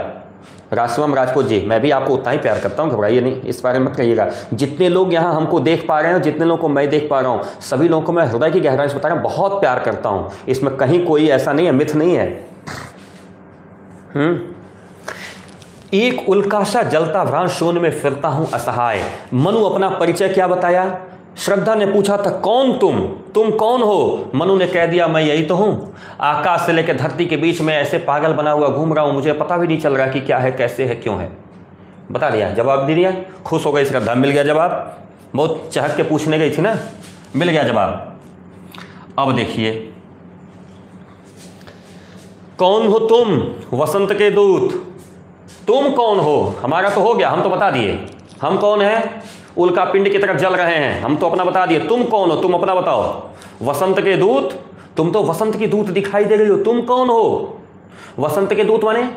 राशिवम राजपूत जी, मैं भी आपको उतना ही प्यार करता हूँ, घबराइए नहीं, इस बारे में मत कहिएगा। जितने लोग यहाँ हमको देख पा रहे हैं जितने लोगों को मैं देख पा रहा हूँ, सभी लोगों को मैं हृदय की गहराई से बता रहा हूँ, बहुत प्यार करता हूँ। इसमें कहीं कोई ऐसा नहीं है, मिथ नहीं है। हम्म? एक उल्काशा जलता भ्रांत शून्य में फिरता हूँ असहाय। मनु अपना परिचय क्या बताया? श्रद्धा ने पूछा था कौन तुम? तुम कौन हो? मनु ने कह दिया, मैं यही तो हूँ। आकाश से लेकर धरती के बीच में ऐसे पागल बना हुआ घूम रहा हूँ, मुझे पता भी नहीं चल रहा कि क्या है, कैसे है, क्यों है। बता दिया, जवाब दे दिया। खुश हो गई, श्रद्धा, मिल गया जवाब। बहुत चहक के पूछने गई थी ना? मिल गया जवाब। अब देखिए। कौन हो तुम? वसंत के दूत। तुम कौन हो? हमारा तो हो गया, हम तो बता दिए। हम कौन है? उल्का पिंड की तरफ़ जल रहे हैं। हम तो अपना बता दिए, तुम कौन हो? तुम अपना बताओ। वसंत के दूत, तुम तो वसंत की दूत दिखाई दे रही हो। तुम कौन हो? वसंत के दूत माने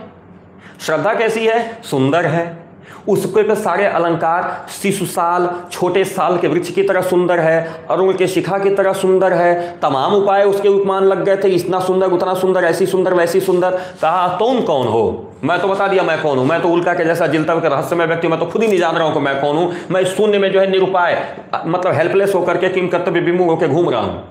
श्रद्धा कैसी है? सुंदर है। उसके पे सारे अलंकार शिशु साल, छोटे साल के वृक्ष की तरह सुंदर है, अरुण के शिखा की तरह सुंदर है। तमाम उपाय उसके उपमान लग गए थे। इतना सुंदर, उतना सुंदर, ऐसी सुंदर, वैसी सुंदर। कहा, तुम कौन हो? मैं तो बता दिया मैं कौन हूँ। मैं तो उल्का के जैसा जिलता हुआ रहस्यमय व्यक्ति मैं तो खुद ही नहीं जान रहा हूँ कि मैं कौन हूँ। मैं इस शून्य में जो है निरुपाय मतलब हेल्पलेस होकर के किम कर्तव्य विमुख होकर घूम रहा हूँ।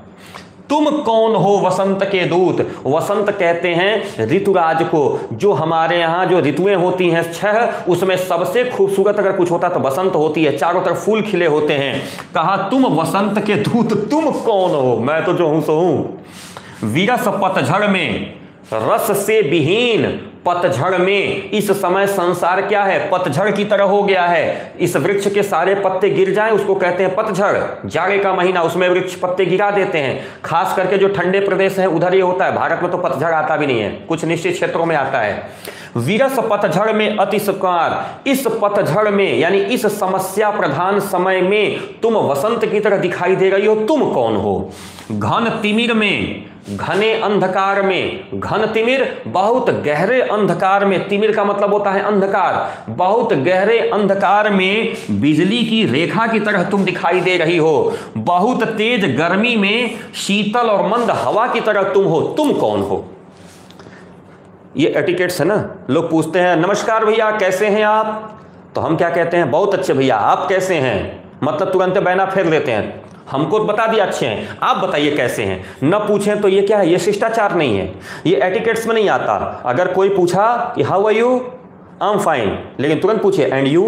तुम कौन हो वसंत के दूत? वसंत कहते हैं ऋतुराज को, जो हमारे यहाँ जो ऋतुएँ होती हैं, छह, उसमें सबसे खूबसूरत अगर कुछ होता तो वसंत होती है। चारों तरफ़ फूल खिले होते हैं। कहा, तुम वसंत के दूत, तुम कौन हो? मैं तो जो हूँ, सो हूँ। वीरस पतझड़ में, रस से विहीन पतझड़ में। इस समय संसार क्या है? पतझड़ की तरह हो गया है। इस वृक्ष के सारे पत्ते गिर जाएँ, उसको कहते हैं पतझड़। जाड़े का महीना, उसमें वृक्ष पत्ते गिरा देते हैं। खास करके जो ठंडे प्रदेश है, उधर ये होता है। भारत में तो पतझड़ आता भी नहीं है। कुछ निश्चित क्षेत्रों में आता है। वीरस पतझड़ में अति सुकार इस पतझड़ में, यानी इस समस्या प्रधान समय में तुम वसंत की तरह दिखाई दे रही हो। तुम कौन हो? घन तिमिर में। घने अंधकार में, घन तिमिर, बहुत गहरे अंधकार में, तिमिर का मतलब होता है अंधकार, बहुत गहरे अंधकार में बिजली की रेखा की तरह तुम दिखाई दे रही हो, बहुत तेज गर्मी में शीतल और मंद हवा की तरह तुम हो, तुम कौन हो? ये एटिकेट्स है ना, लोग पूछते हैं, नमस्कार भैया, कैसे हैं आप? तो हम क्या कहते हैं, बहुत अच्छे भैया, आप कैसे हैं? मतलब तुरंत बैना फेर लेते हैं। हमको तो बता दिया अच्छे हैं। आप बताइए कैसे हैं? न पूछें तो ये क्या है? ये शिष्टाचार नहीं है। ये एटिकेट्स में नहीं आता। अगर कोई पूछा कि how are you I am fine लेकिन तुरंत पूछे एंड यू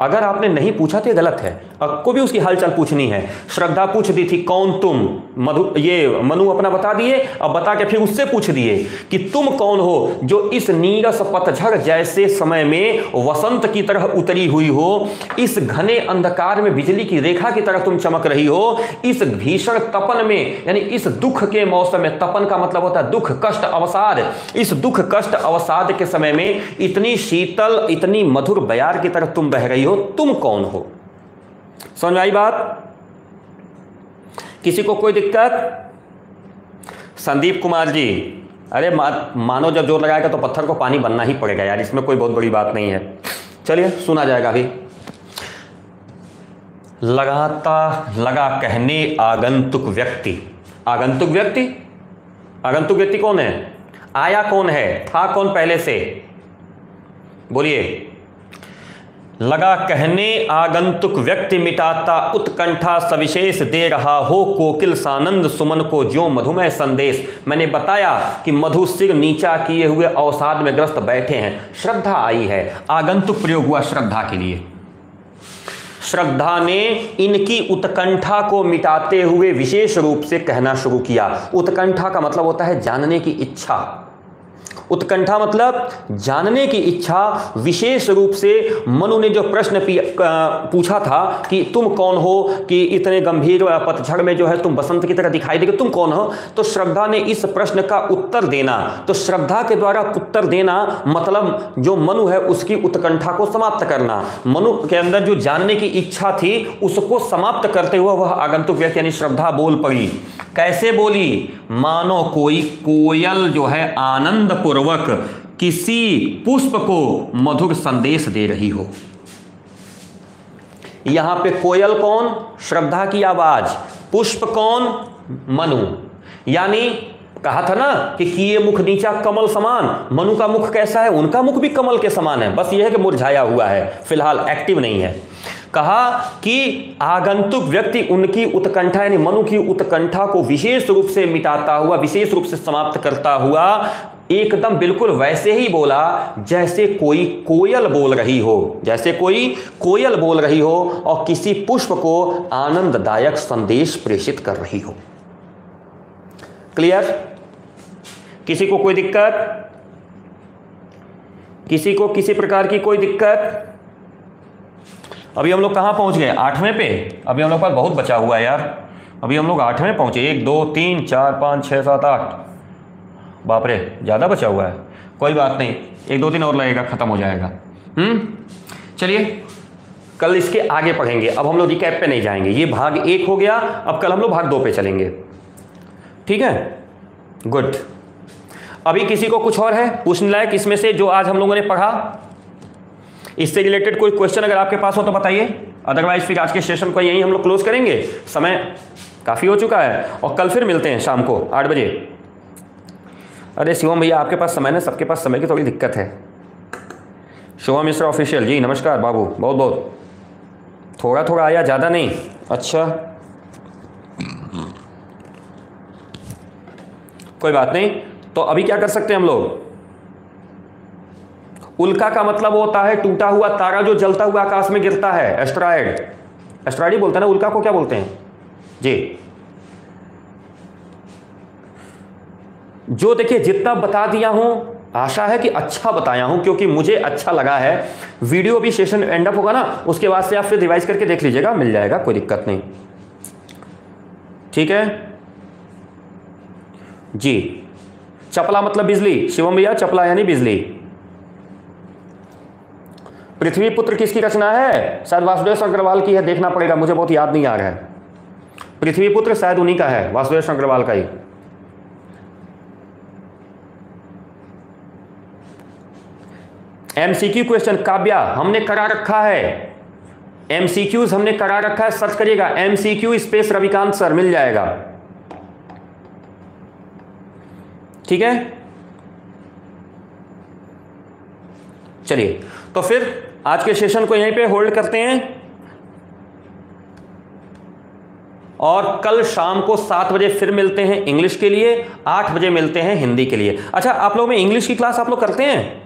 अगर आपने नहीं पूछा तो ये गलत है। आपको भी उसकी हालचाल पूछनी है। श्रद्धा पूछ दी थी, कौन तुम? मधु, ये मनु अपना बता दिए, अब बता के फिर उससे पूछ दिए कि तुम कौन हो जो इस नीरस पतझड़ जैसे समय में वसंत की तरह उतरी हुई हो, इस घने अंधकार में बिजली की रेखा की तरह तुम चमक रही हो, इस भीषण तपन में, यानी इस दुख के मौसम में, तपन का मतलब होता है दुख, कष्ट, अवसाद। इस दुख, कष्ट, अवसाद के समय में इतनी शीतल, इतनी मधुर बयार की तरह तुम बह रही हो तुम कौन हो? समझ आई बात? किसी को कोई दिक्कत? संदीप कुमार जी अरे मा, मानो जब ज़ोर लगाएगा तो पत्थर को पानी बनना ही पड़ेगा यार इसमें कोई बहुत बड़ी बात नहीं है। चलिए सुना जाएगा अभी। लगाता लगा कहने आगंतुक व्यक्ति। आगंतुक व्यक्ति? आगंतुक व्यक्ति कौन है? आया कौन है? था कौन पहले से? बोलिए। लगा कहने आगंतुक व्यक्ति मिटाता उत्कंठा सविशेष दे रहा हो कोकिल सानंद सुमन को जो मधुमय संदेश। मैंने बताया कि मधु सिर नीचा किए हुए अवसाद में ग्रस्त बैठे हैं। श्रद्धा आई है। आगंतुक प्रयोग हुआ श्रद्धा के लिए। श्रद्धा ने इनकी उत्कंठा को मिटाते हुए विशेष रूप से कहना शुरू किया। उत्कंठा का मतलब होता है जानने की इच्छा। उत्कंठा मतलब जानने की इच्छा, विशेष रूप से मनु ने जो प्रश्न पूछा था कि तुम कौन हो, कि इतने गंभीर पतझड़ में जो है तुम बसंत की तरह दिखाई देगे, तुम कौन हो? तो श्रद्धा ने इस प्रश्न का उत्तर देना। तो श्रद्धा के द्वारा उत्तर देना मतलब जो मनु है उसकी उत्कंठा को समाप्त करना। मनु के अंदर जो जानने की इच्छा थी, उसको समाप्त करते हुए वह आगंतुक व्यक्ति यानी श्रद्धा बोल पड़ी। कैसे बोली? मानो कोई कोयल जो है आनंदपूर्वक किसी पुष्प को मधुर संदेश दे रही हो। यहाँ पे कोयल कौन? श्रद्धा की आवाज़। पुष्प कौन? मनु। यानी कहा था ना कि किए मुख नीचा कमल समान। मनु का मुख कैसा है? उनका मुख भी कमल के समान है। बस यह है कि मुरझाया हुआ है। फ़िलहाल एक्टिव नहीं है। कहा कि आगंतुक व्यक्ति उनकी उत्कंठा, यानी मनु की उत्कंठा को विशेष रूप से मिटाता हुआ, विशेष रूप से समाप्त करता हुआ एकदम बिल्कुल वैसे ही बोला जैसे कोई कोयल बोल रही हो, जैसे कोई कोयल बोल रही हो और किसी पुष्प को आनंददायक संदेश प्रेषित कर रही हो। क्लियर किसी को कोई दिक्कत? किसी को किसी प्रकार की कोई दिक्कत? अभी हम लोग कहाँ पहुँच गए? आठवें पे। अभी हम लोग पास बहुत बचा हुआ है यार। अभी हम लोग आठवें पहुँचे। एक, दो, तीन, चार, पाँच छः सात, आठ। बाप रे, ज़्यादा बचा हुआ है। कोई बात नहीं, एक दो दिन और लगेगा, ख़त्म हो जाएगा। हम्म? चलिए, कल इसके आगे पढ़ेंगे। अब हम लोग रिकैप पे नहीं जाएँगे। ये भाग एक हो गया, अब कल हम लोग भाग दो पे चलेंगे। ठीक है? गुड अभी किसी को कुछ और है? पूछने लायक इसमें से जो आज हम लोगों ने पढ़ा? इससे रिलेटेड कोई क्वेश्चन अगर आपके पास हो तो बताइए। अदरवाइज़ फिर आज के सेशन को यहीं हम लोग क्लोज करेंगे। समय काफ़ी हो चुका है। और कल फिर मिलते हैं शाम को, आठ बजे। अरे शिवम भैया, आपके पास समय ना? सबके पास समय की थोड़ी दिक्कत है। शिवम मिश्रा ऑफिशियल, जी, नमस्कार, बाबू, बहुत बहुत। थोड़ा थोड़ा आया, ज़्यादा नहीं। अच्छा। कोई बात नहीं। तो अभी क्या कर सकते हैं हम लोग? उल्का का मतलब होता है टूटा हुआ तारा जो जलता हुआ आकाश में गिरता है एस्ट्रॉयड ही बोलते हैं ना, उल्का को क्या बोलते हैं? जी। जो देखिए जितना बता दिया हूँ, आशा है कि अच्छा बताया हूँ, क्योंकि मुझे अच्छा लगा है। वीडियो भी सेशन एंड अप होगा ना, उसके बाद से आप फिर रिवाइज करके देख लीजिएगा, मिल जाएगा, कोई दिक्कत नहीं। ठीक है? जी। चपला मतलब बिजली, शिवम भैया, चपला यानी बिजली। पृथ्वी पुत्र किसकी रचना है? शायद वासुदेव अग्रवाल की है, देखना पड़ेगा, मुझे बहुत याद नहीं आ रहा है। पृथ्वी पुत्र शायद उन्हीं का है, वासुदेव अग्रवाल का ही। एमसीक्यू क्वेश्चन काव्या, हमने करा रखा है। एमसीक्यूज हमने करा रखा है सर्च करिएगा। एमसीक्यू स्पेस रविकांत सर मिल जाएगा। ठीक है? चलिए तो फिर आज के सेशन को यहीं पे होल्ड करते हैं। और कल शाम को सात बजे फिर मिलते हैं इंग्लिश के लिए, आठ बजे मिलते हैं हिंदी के लिए। अच्छा आप लोग में इंग्लिश की क्लास आप लोग करते हैं?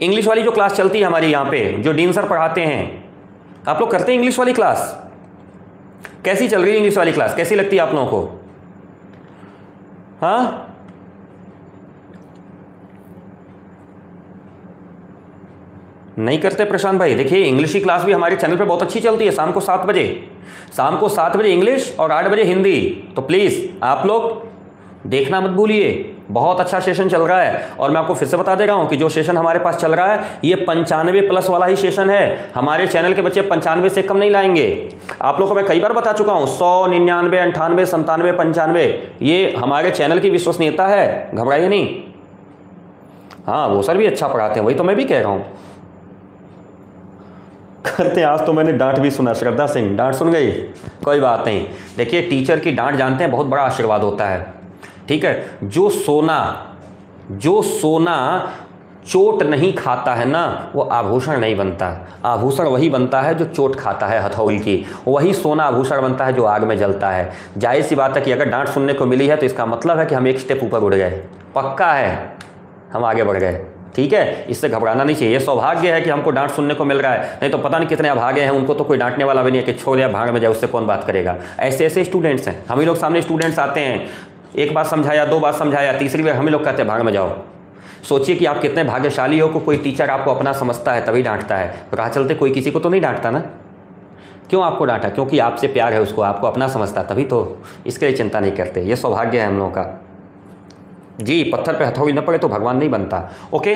इंग्लिश वाली जो क्लास चलती है हमारी यहाँ पे, जो डीन सर पढ़ाते हैं, आप लोग करते हैं इंग्लिश वाली क्लास कैसी चल रही है इंग्लिश वाली क्लास कैसी लगती है आप लोगों को? हाँ? नहीं करते प्रशांत भाई। देखिए इंग्लिश की क्लास भी हमारे चैनल पे बहुत अच्छी चलती है, शाम को सात बजे। शाम को सात बजे इंग्लिश और आठ बजे हिंदी। तो प्लीज़ आप लोग देखना मत भूलिए। बहुत अच्छा सेशन चल रहा है। और मैं आपको फिर से बता दे रहा हूँ कि जो सेशन हमारे पास चल रहा है, ये पंचानवे प्लस वाला ही सेशन है। हमारे चैनल के बच्चे पंचानवे से कम नहीं लाएँगे। आप लोग को मैं कई बार बता चुका हूँ, सौ निन्यानवे, अंठानवे, संतानवे, पंचानवे, ये हमारे चैनल की विश्वसनीयता है। घबराइए नहीं। हाँ वो सर भी अच्छा पढ़ाते हैं, वही तो मैं भी कह रहा हूँ। करते हैं, आज तो मैंने डांट भी सुना, श्रद्धा सिंह, डांट सुन गई? कोई बात नहीं। देखिए, टीचर की डांट जानते हैं, बहुत बड़ा आशीर्वाद होता है। ठीक है? जो सोना जो सोना चोट नहीं खाता है ना, वो आभूषण नहीं बनता। आभूषण वही बनता है जो चोट खाता है हथौड़ी की। वही सोना आभूषण बनता है जो आग में जलता है। ज़ाहिर सी बात है कि अगर डांट सुनने को मिली है तो इसका मतलब है कि हम एक स्टेप ऊपर उड़ गए। पक्का है? हम आगे बढ़ गए। ठीक है? इससे घबराना नहीं चाहिए। सौभाग्य है कि हमको डांट सुनने को मिल रहा है। नहीं तो पता नहीं कितने अभागे हैं। उनको तो कोई डांटने वाला भी नहीं है कि छोड़ या भाग में जाए, उससे कौन बात करेगा? ऐसे ऐसे स्टूडेंट्स हैं। हम ही लोग सामने स्टूडेंट्स आते हैं। एक बात समझाया, दो बात समझाया, तीसरी बार हम लोग कहते हैं, भाग में जाओ। सोचिए कि आप कितने भाग्यशाली हो को कोई टीचर आपको अपना समझता है, तभी डांटता है। कहा चलते कोई किसी को तो नहीं डांटता ना? क्यों आपको डांटा? क्योंकि आपसे प्यार है उसको, आपको अपना समझता तभी तो इसके लिए चिंता नहीं करते। ये सौभाग्य है हम लोगों का। जी, पत्थर पे हथौड़ी न पड़े तो भगवान नहीं बनता। ओके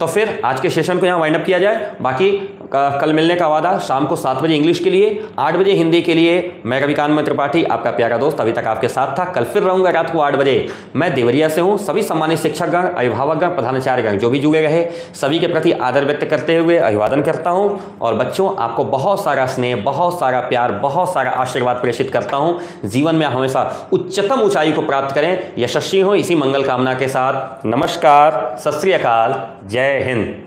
तो फिर आज के सेशन को यहाँ वाइंड अप किया जाए। बाकी कल मिलने का वादा शाम को सात बजे इंग्लिश के लिए, आठ बजे हिंदी के लिए। मैं रविकांत त्रिपाठी, आपका प्यारा दोस्त, अभी तक आपके साथ था। कल फिर रहूँगा रात को आठ बजे। मैं देवरिया से हूँ। सभी सम्मानित शिक्षकगण, अभिभावकगण, प्रधानाचार्यगण, जो भी जुड़े रहे सभी के प्रति आदर व्यक्त करते हुए अभिवादन करता हूँ। और बच्चों, आपको बहुत सारा स्नेह, बहुत सारा प्यार, बहुत सारा आशीर्वाद प्रेषित करता हूँ। जीवन में हमेशा उच्चतम ऊंचाई को प्राप्त करें। यशस्वी हो। इसी मंगल कामना के साथ। नमस्कार। सत जय हिंद।